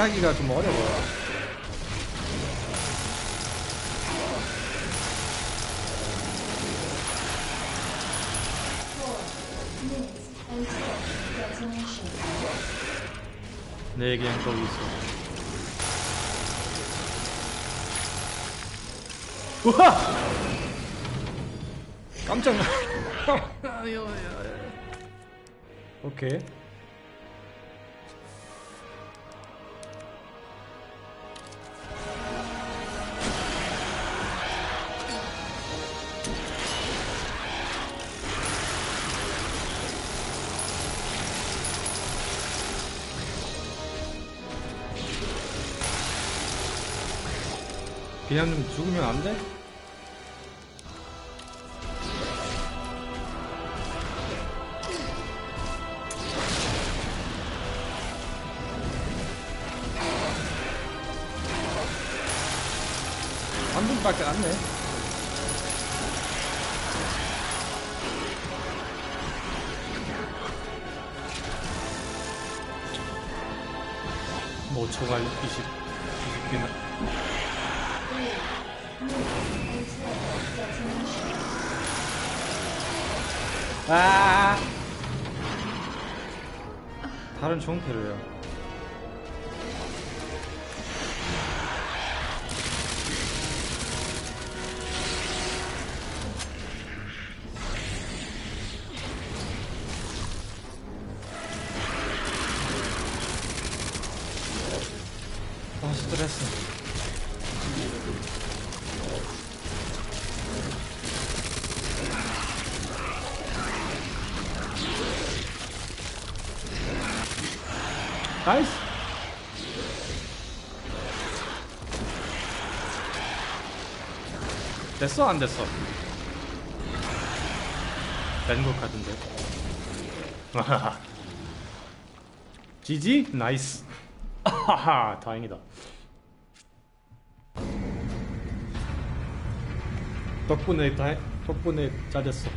하기가 좀 어려워요. Detonation. 내 얘기는 거기 있어. 우와! 깜짝 놀. 오케이. 그냥 좀 죽으면 안 돼? 한 분밖에 안 내. 뭐 총알 20, 20개나. 아. 다른 총패로요. 됐어 안 됐어? 된것 같은데. 지지 나이스. 하하 다행이다. 덕분에 다 덕분에 잘했어.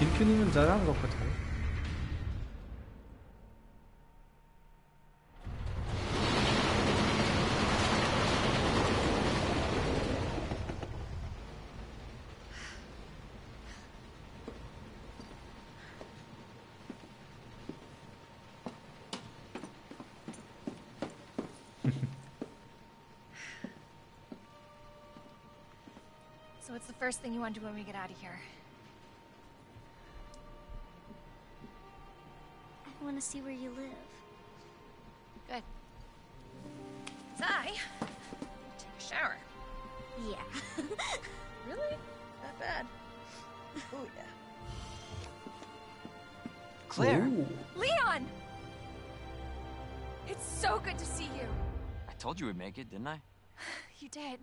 아 김큐님은 잘하는 것 같아요. So what's the first thing you want to do when we get out of here? to see where you live. Good. Sigh. Take a shower. Yeah. really? Not bad. Oh, yeah. Claire! Ooh. Leon! It's so good to see you. I told you we'd make it, didn't I? you did.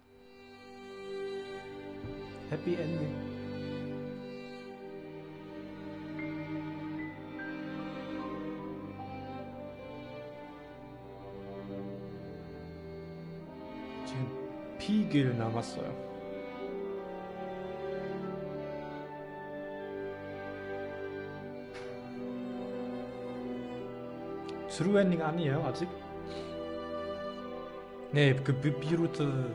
Happy ending. 20일 남았어요. 트루엔딩 아니에요 아직? 네그 비루트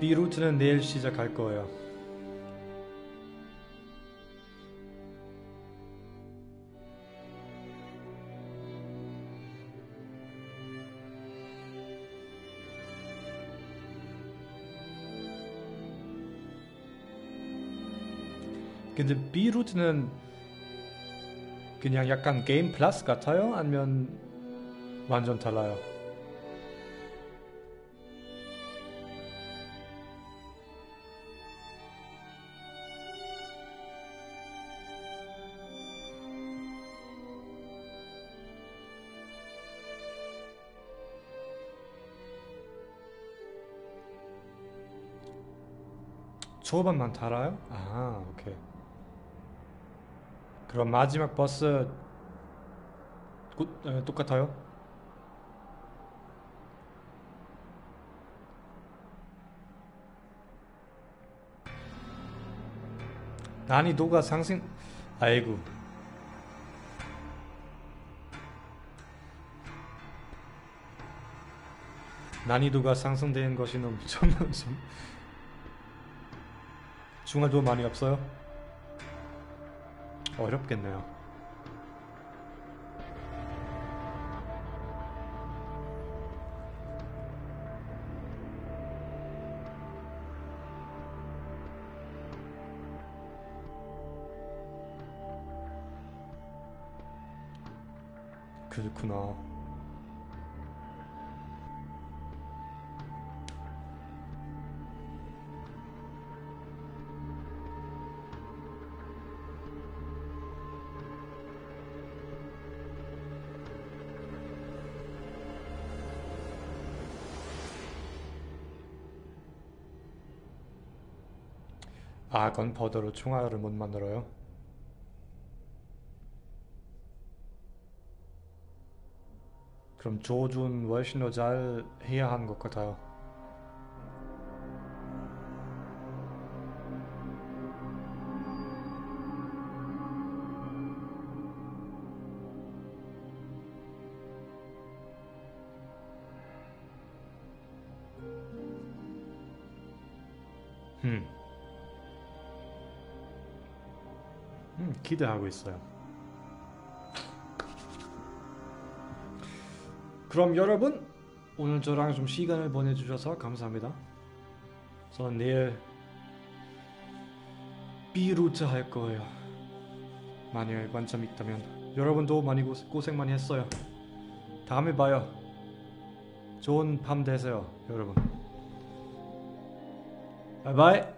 비루트는 내일 시작할 거예요 근데 비루트는 그냥 약간 게임 플러스 같아요? 아니면 완전 달라요? 초반만 달아요? 아. 그럼 마지막 버스 곧, 에, 똑같아요? 난이도가 상승 아이고 난이도가 상승된 것이 너무 좀, 좀 중얼도 많이 없어요? 어렵겠네요. 그렇구나. 아, 건퍼더로 총알을 못 만들어요? 그럼 조준 훨씬 더 잘 해야 하는 것 같아요. 기대하고 있어요. 그럼 여러분 오늘 저랑 좀 시간을 보내주셔서 감사합니다. 저는 내일 B루트 할 거예요. 만약 관점 있다면 여러분도 많이 고생, 고생 많이 했어요. 다음에 봐요. 좋은 밤 되세요, 여러분. 바이바이.